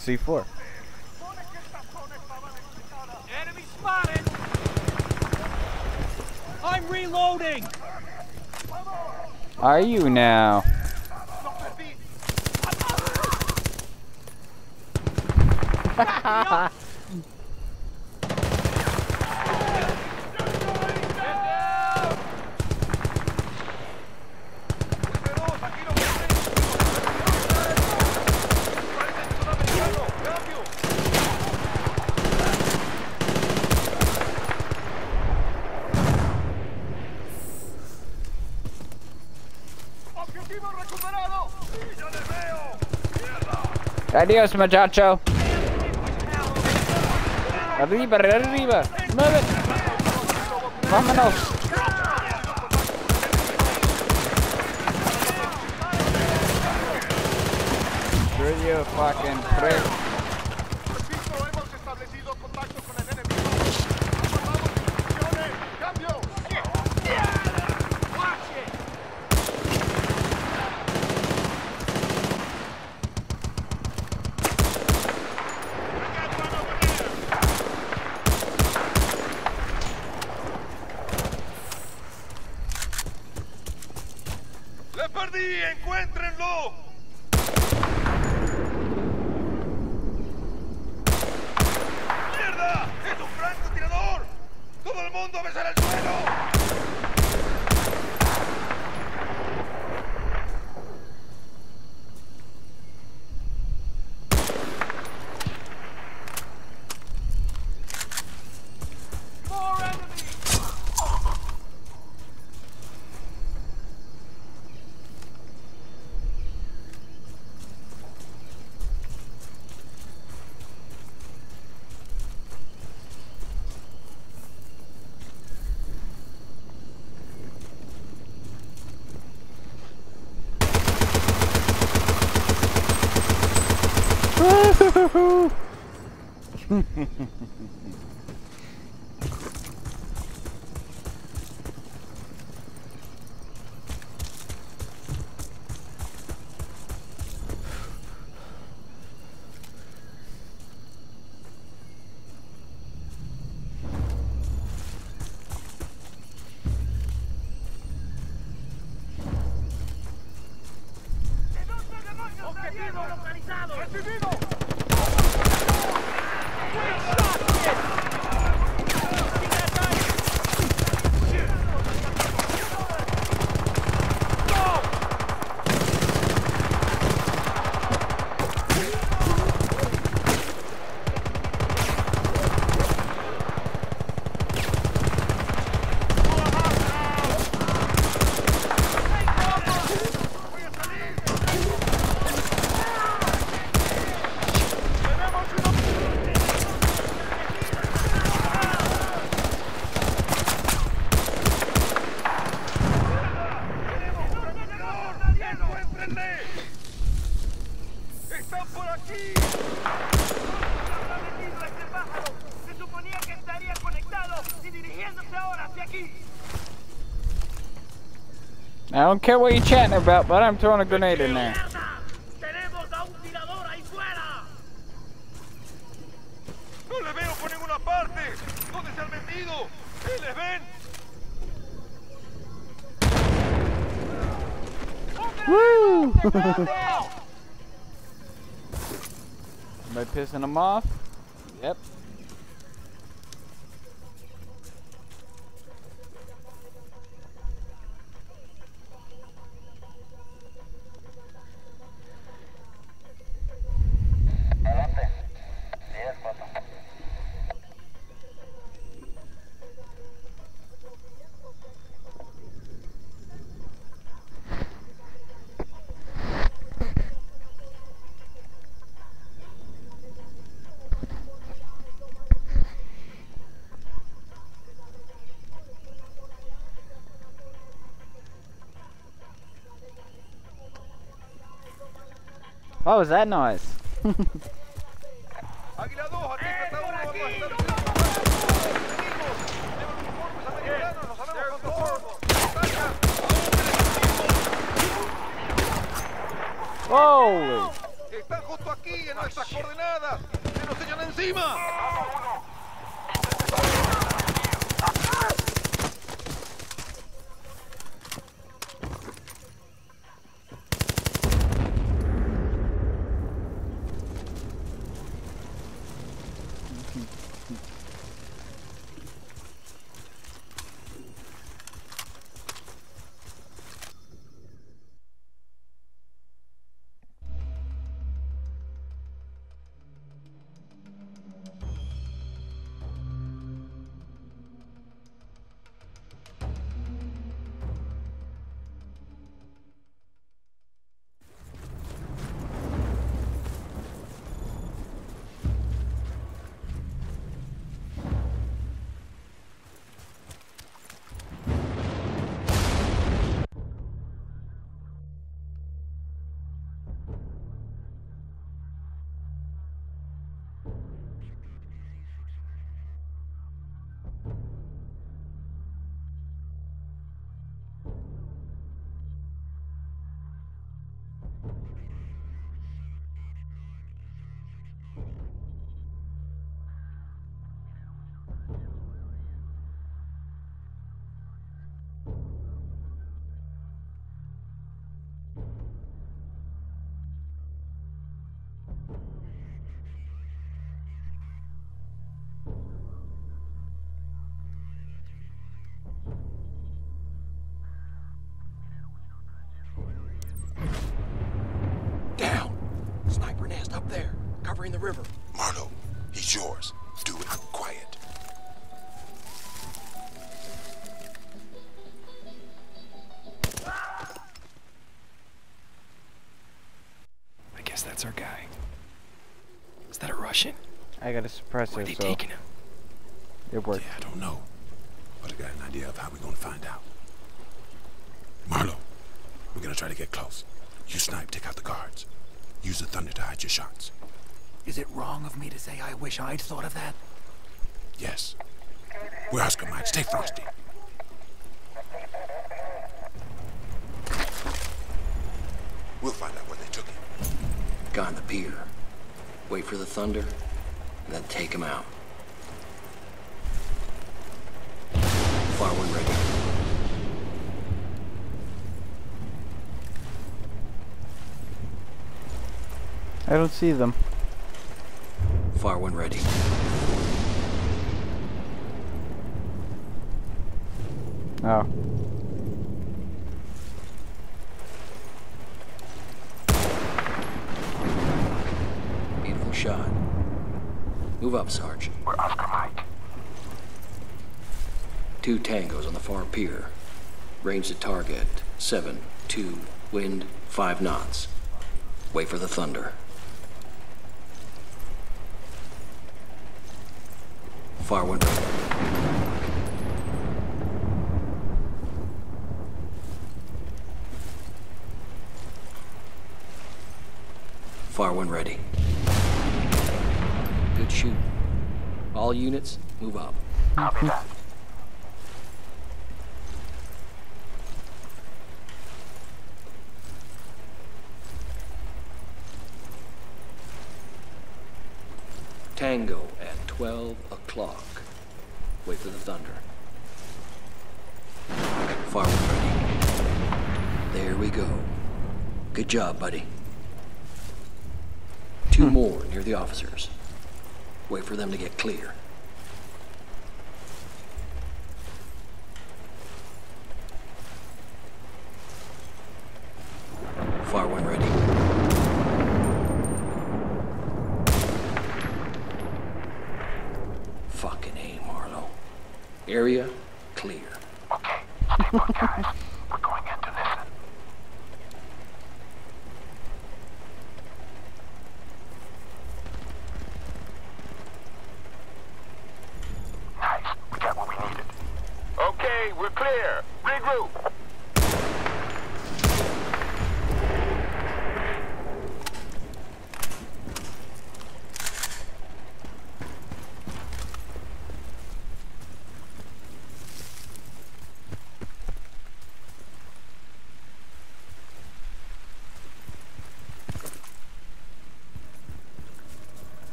C4. Enemy spotted! I'm reloading! Are you now? Adios, muchacho. Arriba, arriba. Mueve. Vámonos. Screw you, fucking prick. I don't care what you're chatting about, but I'm throwing a grenade in there. ¡Tenemos a un tirador ahí fuera! ¡No le veo por ninguna parte! ¿Dónde se han metido? ¿Eh, les ven? Woo! Am I pissing them off? Yep. What was that noise? Águila 2, aquí está uno, vamos a estar Holy! Están justo aquí en nuestras coordenadas. ¡Se nos echan encima! I got a suppressor, Where they so taking him? it worked. I don't know, but I got an idea of how we're gonna find out. Marlowe, we're gonna try to get close. You snipe, take out the guards. Use the thunder to hide your shots. Is it wrong of me to say I wish I'd thought of that? Yes. We're Oscar Mike. Stay frosty. We'll find out where they took him. Guy on the pier. Wait for the thunder, and then take him out. Far one ready. I don't see them. Far one ready. Oh. Beautiful shot. Move up, Sarge. We're Oscar Mike. Two tangos on the far pier. Range to target. Seven, two, wind, five knots. Wait for the thunder. Far one. Far one ready. Shoot. All units, move up. Copy that. Tango at 12 o'clock. Wait for the thunder. Far one ready. There we go. Good job, buddy. Two hmm. more near the officers. Wait for them to get clear. Far one ready. Fucking A, Marlowe. Area clear. Okay, stay put, guys. We're going in to listen. Nice. We got what we needed. Okay, we're clear. Regroup.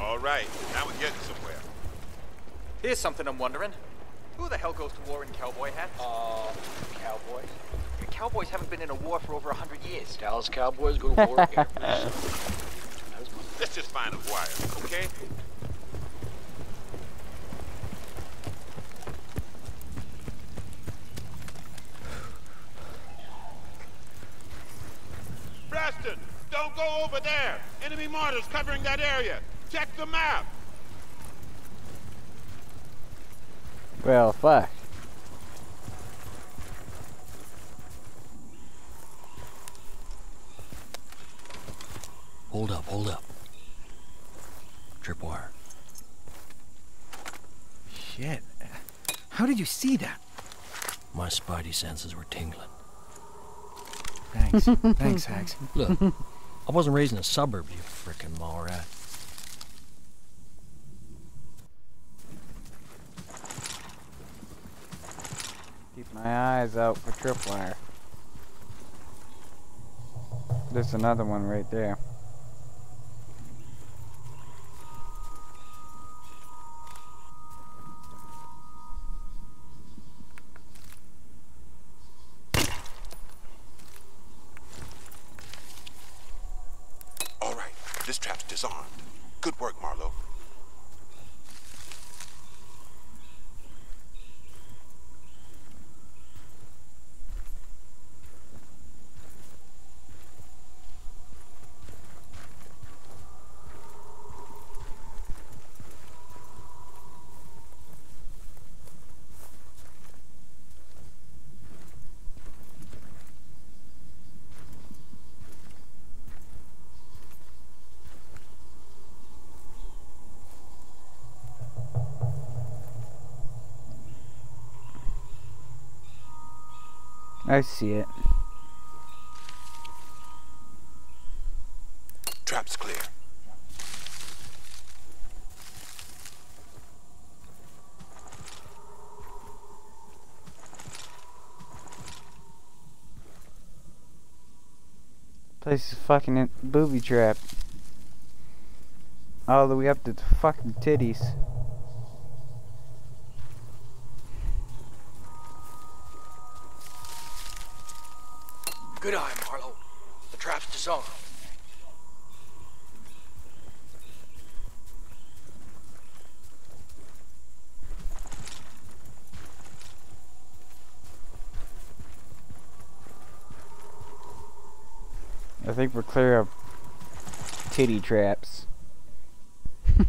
All right, now we're getting somewhere. Here's something I'm wondering. Who the hell goes to war in cowboy hats? Uh, cowboys. Cowboys haven't been in a war for over a hundred years. Dallas Cowboys go to war every Let's just find a wire, okay? Preston, don't go over there. Enemy mortars covering that area. Check the map. Well, fuck. Hold up, hold up. Tripwire. Shit. How did you see that? My spidey senses were tingling. Thanks. Thanks, Hags. Look, I wasn't raised in a suburb, you frickin' mall rat. Keep my eyes out for tripwire. There's another one right there. This trap's disarmed. Good work, Marlowe. I see it. Trap's clear. Place is fucking booby trap. All the way up to the fucking titties. Good eye, Marlowe. The trap's disarmed. We're clear of titty traps.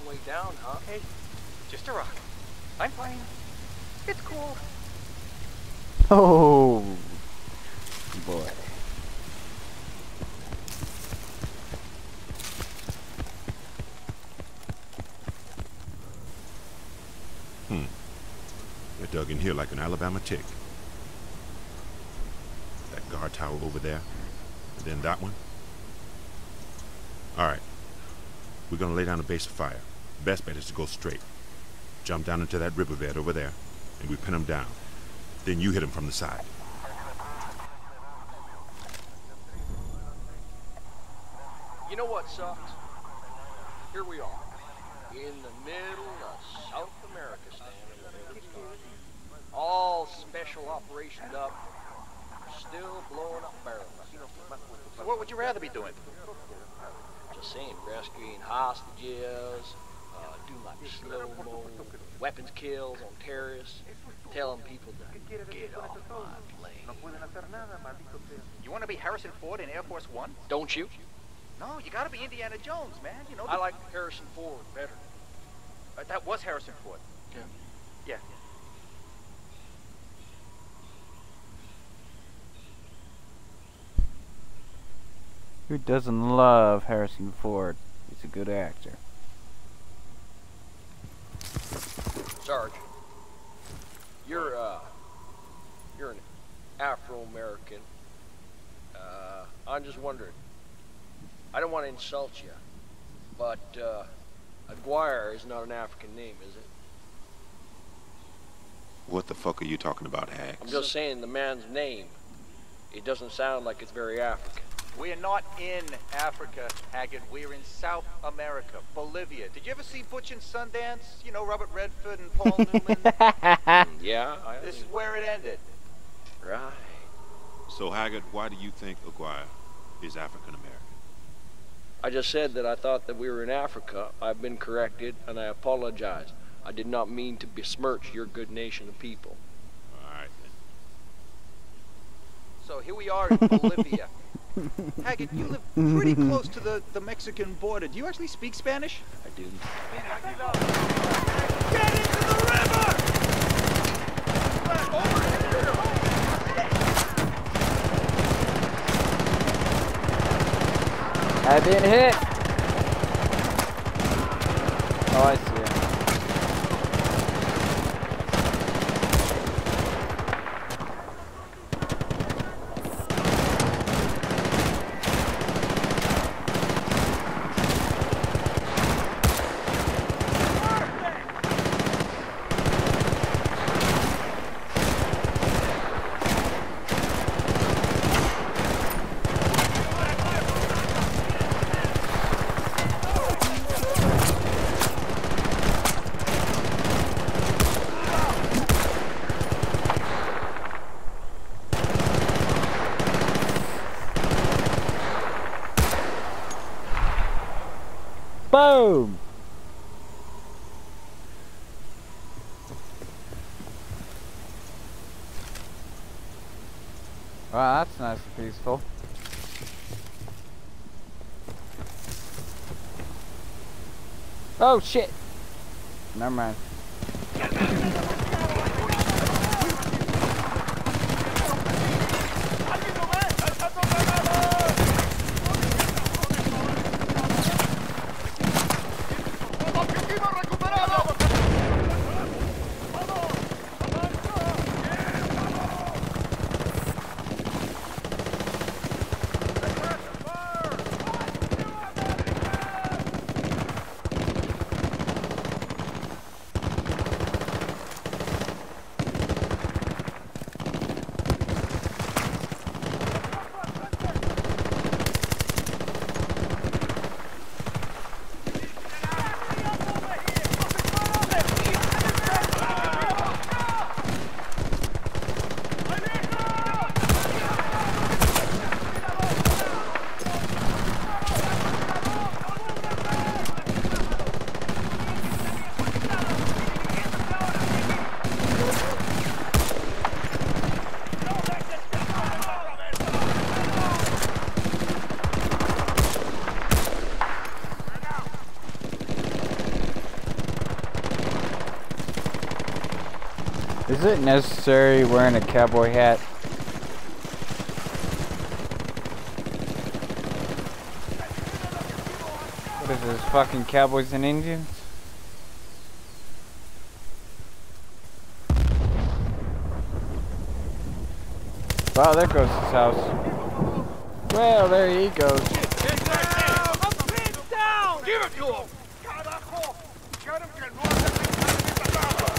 long way down, huh? Hey, just a rock. I'm fine. It's cool. Oh boy. Hmm. They're dug in here like an Alabama tick. That guard tower over there, and then that one. All right. We're gonna lay down a base of fire. Best bet is to go straight. Jump down into that riverbed over there, and we pin them down. Then you hit them from the side. You know what sucks? Here we are, in the middle of South America standing all special operationed up, still blowing up barrels. So what would you rather be doing? Just saying, rescuing hostages, doing like slow-mo weapons kills on terrorists, telling people to get off my plane. You want to be Harrison Ford in Air Force One? Don't you? No, you got to be Indiana Jones, man. You know. I like Harrison Ford better. Uh, that was Harrison Ford. Yeah. Yeah. Who doesn't love Harrison Ford? He's a good actor. Sarge, you're uh, you're an Afro-American. Uh, I'm just wondering. I don't want to insult you, but uh, Aguirre is not an African name, is it? What the fuck are you talking about, Hags? I'm just saying the man's name. It doesn't sound like it's very African. We're not in Africa, Haggard. We're in South America, Bolivia. Did you ever see Butch and Sundance? You know, Robert Redford and Paul Newman? Yeah, I this is where it ended. Right. So, Haggard, why do you think Aguirre is African American? I just said that I thought that we were in Africa. I've been corrected, and I apologize. I did not mean to besmirch your good nation of people. All right, So here we are in Bolivia. Haggard, you live mm-hmm. pretty close to the, the Mexican border. Do you actually speak Spanish? I do. I've been hit. Oh, I see it. Boom! Wow, that's nice and peaceful. Oh shit! Never mind. Is it necessary wearing a cowboy hat? What is this, fucking cowboys and Indians? Wow, there goes his house. Well, there he goes. down! Give it to him! Carajo! Get him que no hace nada!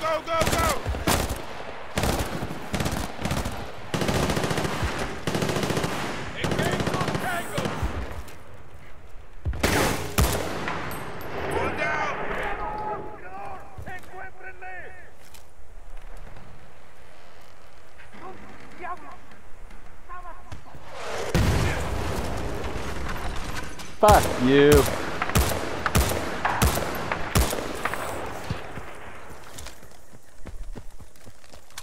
Go, go, go! Fuck you.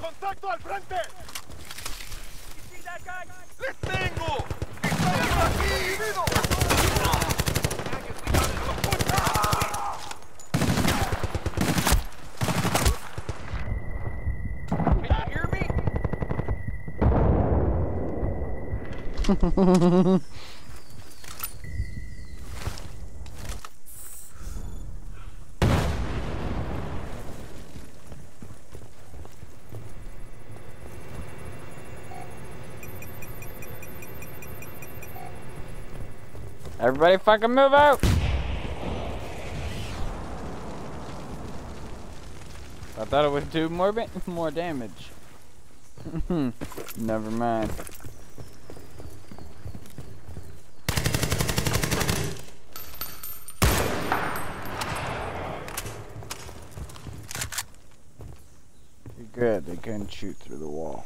¡Contacto al frente! ¡Les tengo! ¡Están aquí! Can you hear me? Everybody fucking move out! I thought it would do more more damage. Never mind. Good, they couldn't shoot through the wall.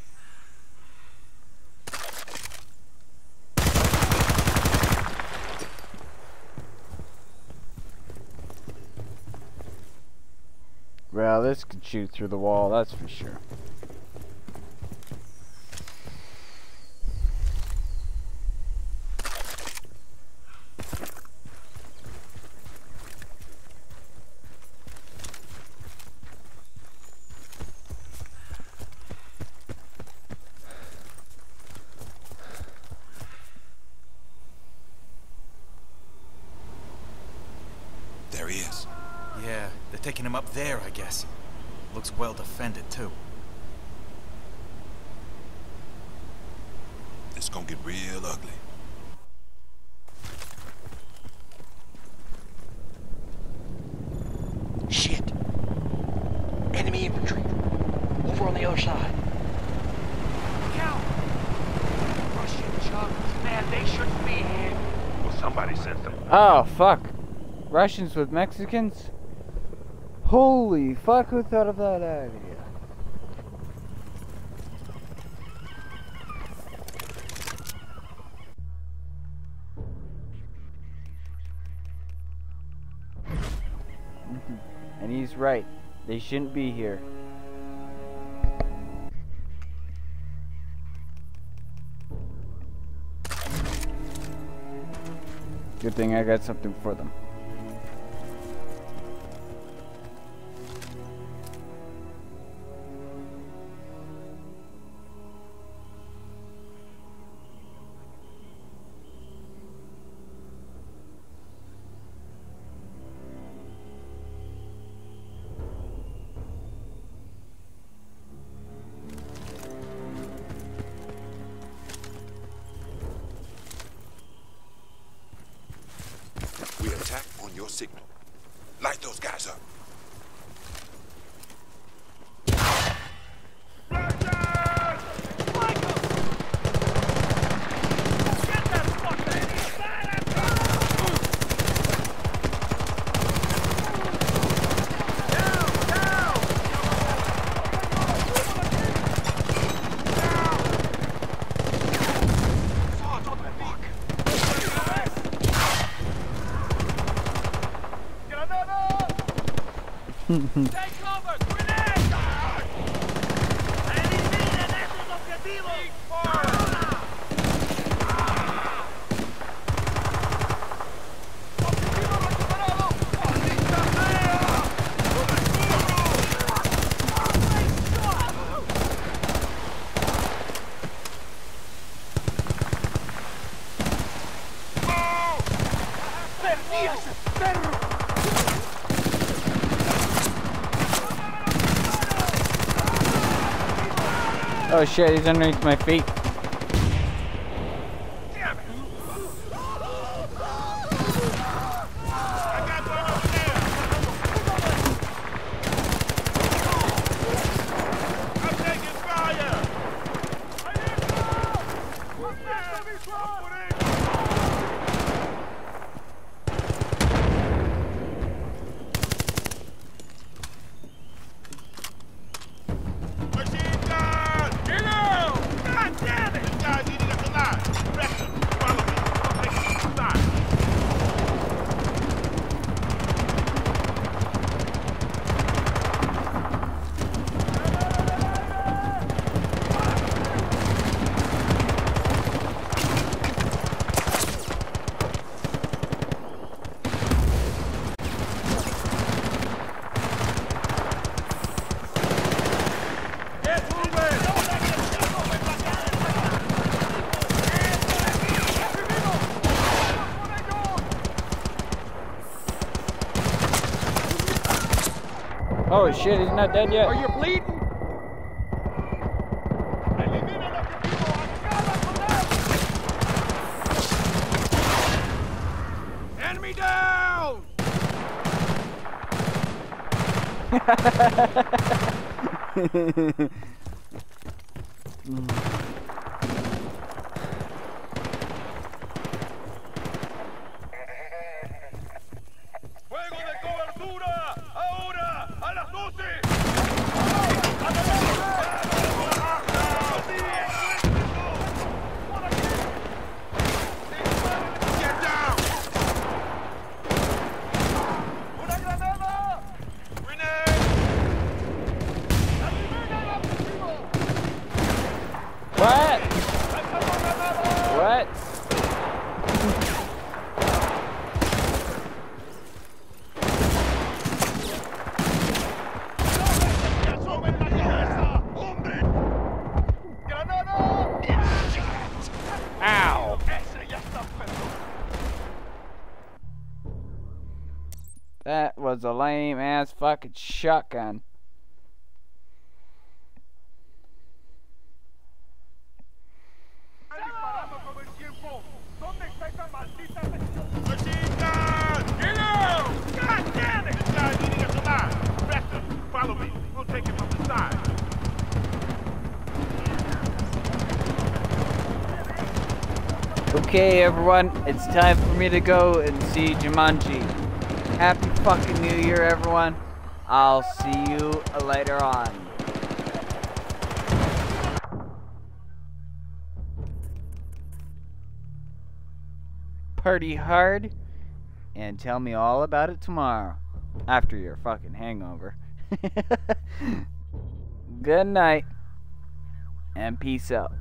Well, this could shoot through the wall, that's for sure. There he is. Yeah, they're taking him up there, I guess. Looks well defended, too. It's gonna get real ugly. Shit. Enemy infantry. Over on the other side. Count! Russian jugs, man, they shouldn't be here. Well, somebody sent them. Oh, fuck. Russians with Mexicans? Holy fuck, who thought of that idea? Shouldn't be here. Good thing I got something for them. Oh shit, he's underneath my feet. Oh shit, he's not dead yet. Are you bleeding? Enemy down! the side. Okay, everyone, it's time for me to go and see Jumanji. Happy fucking New Year, everyone. I'll see you later on. Party hard and tell me all about it tomorrow after your fucking hangover. Good night and peace out.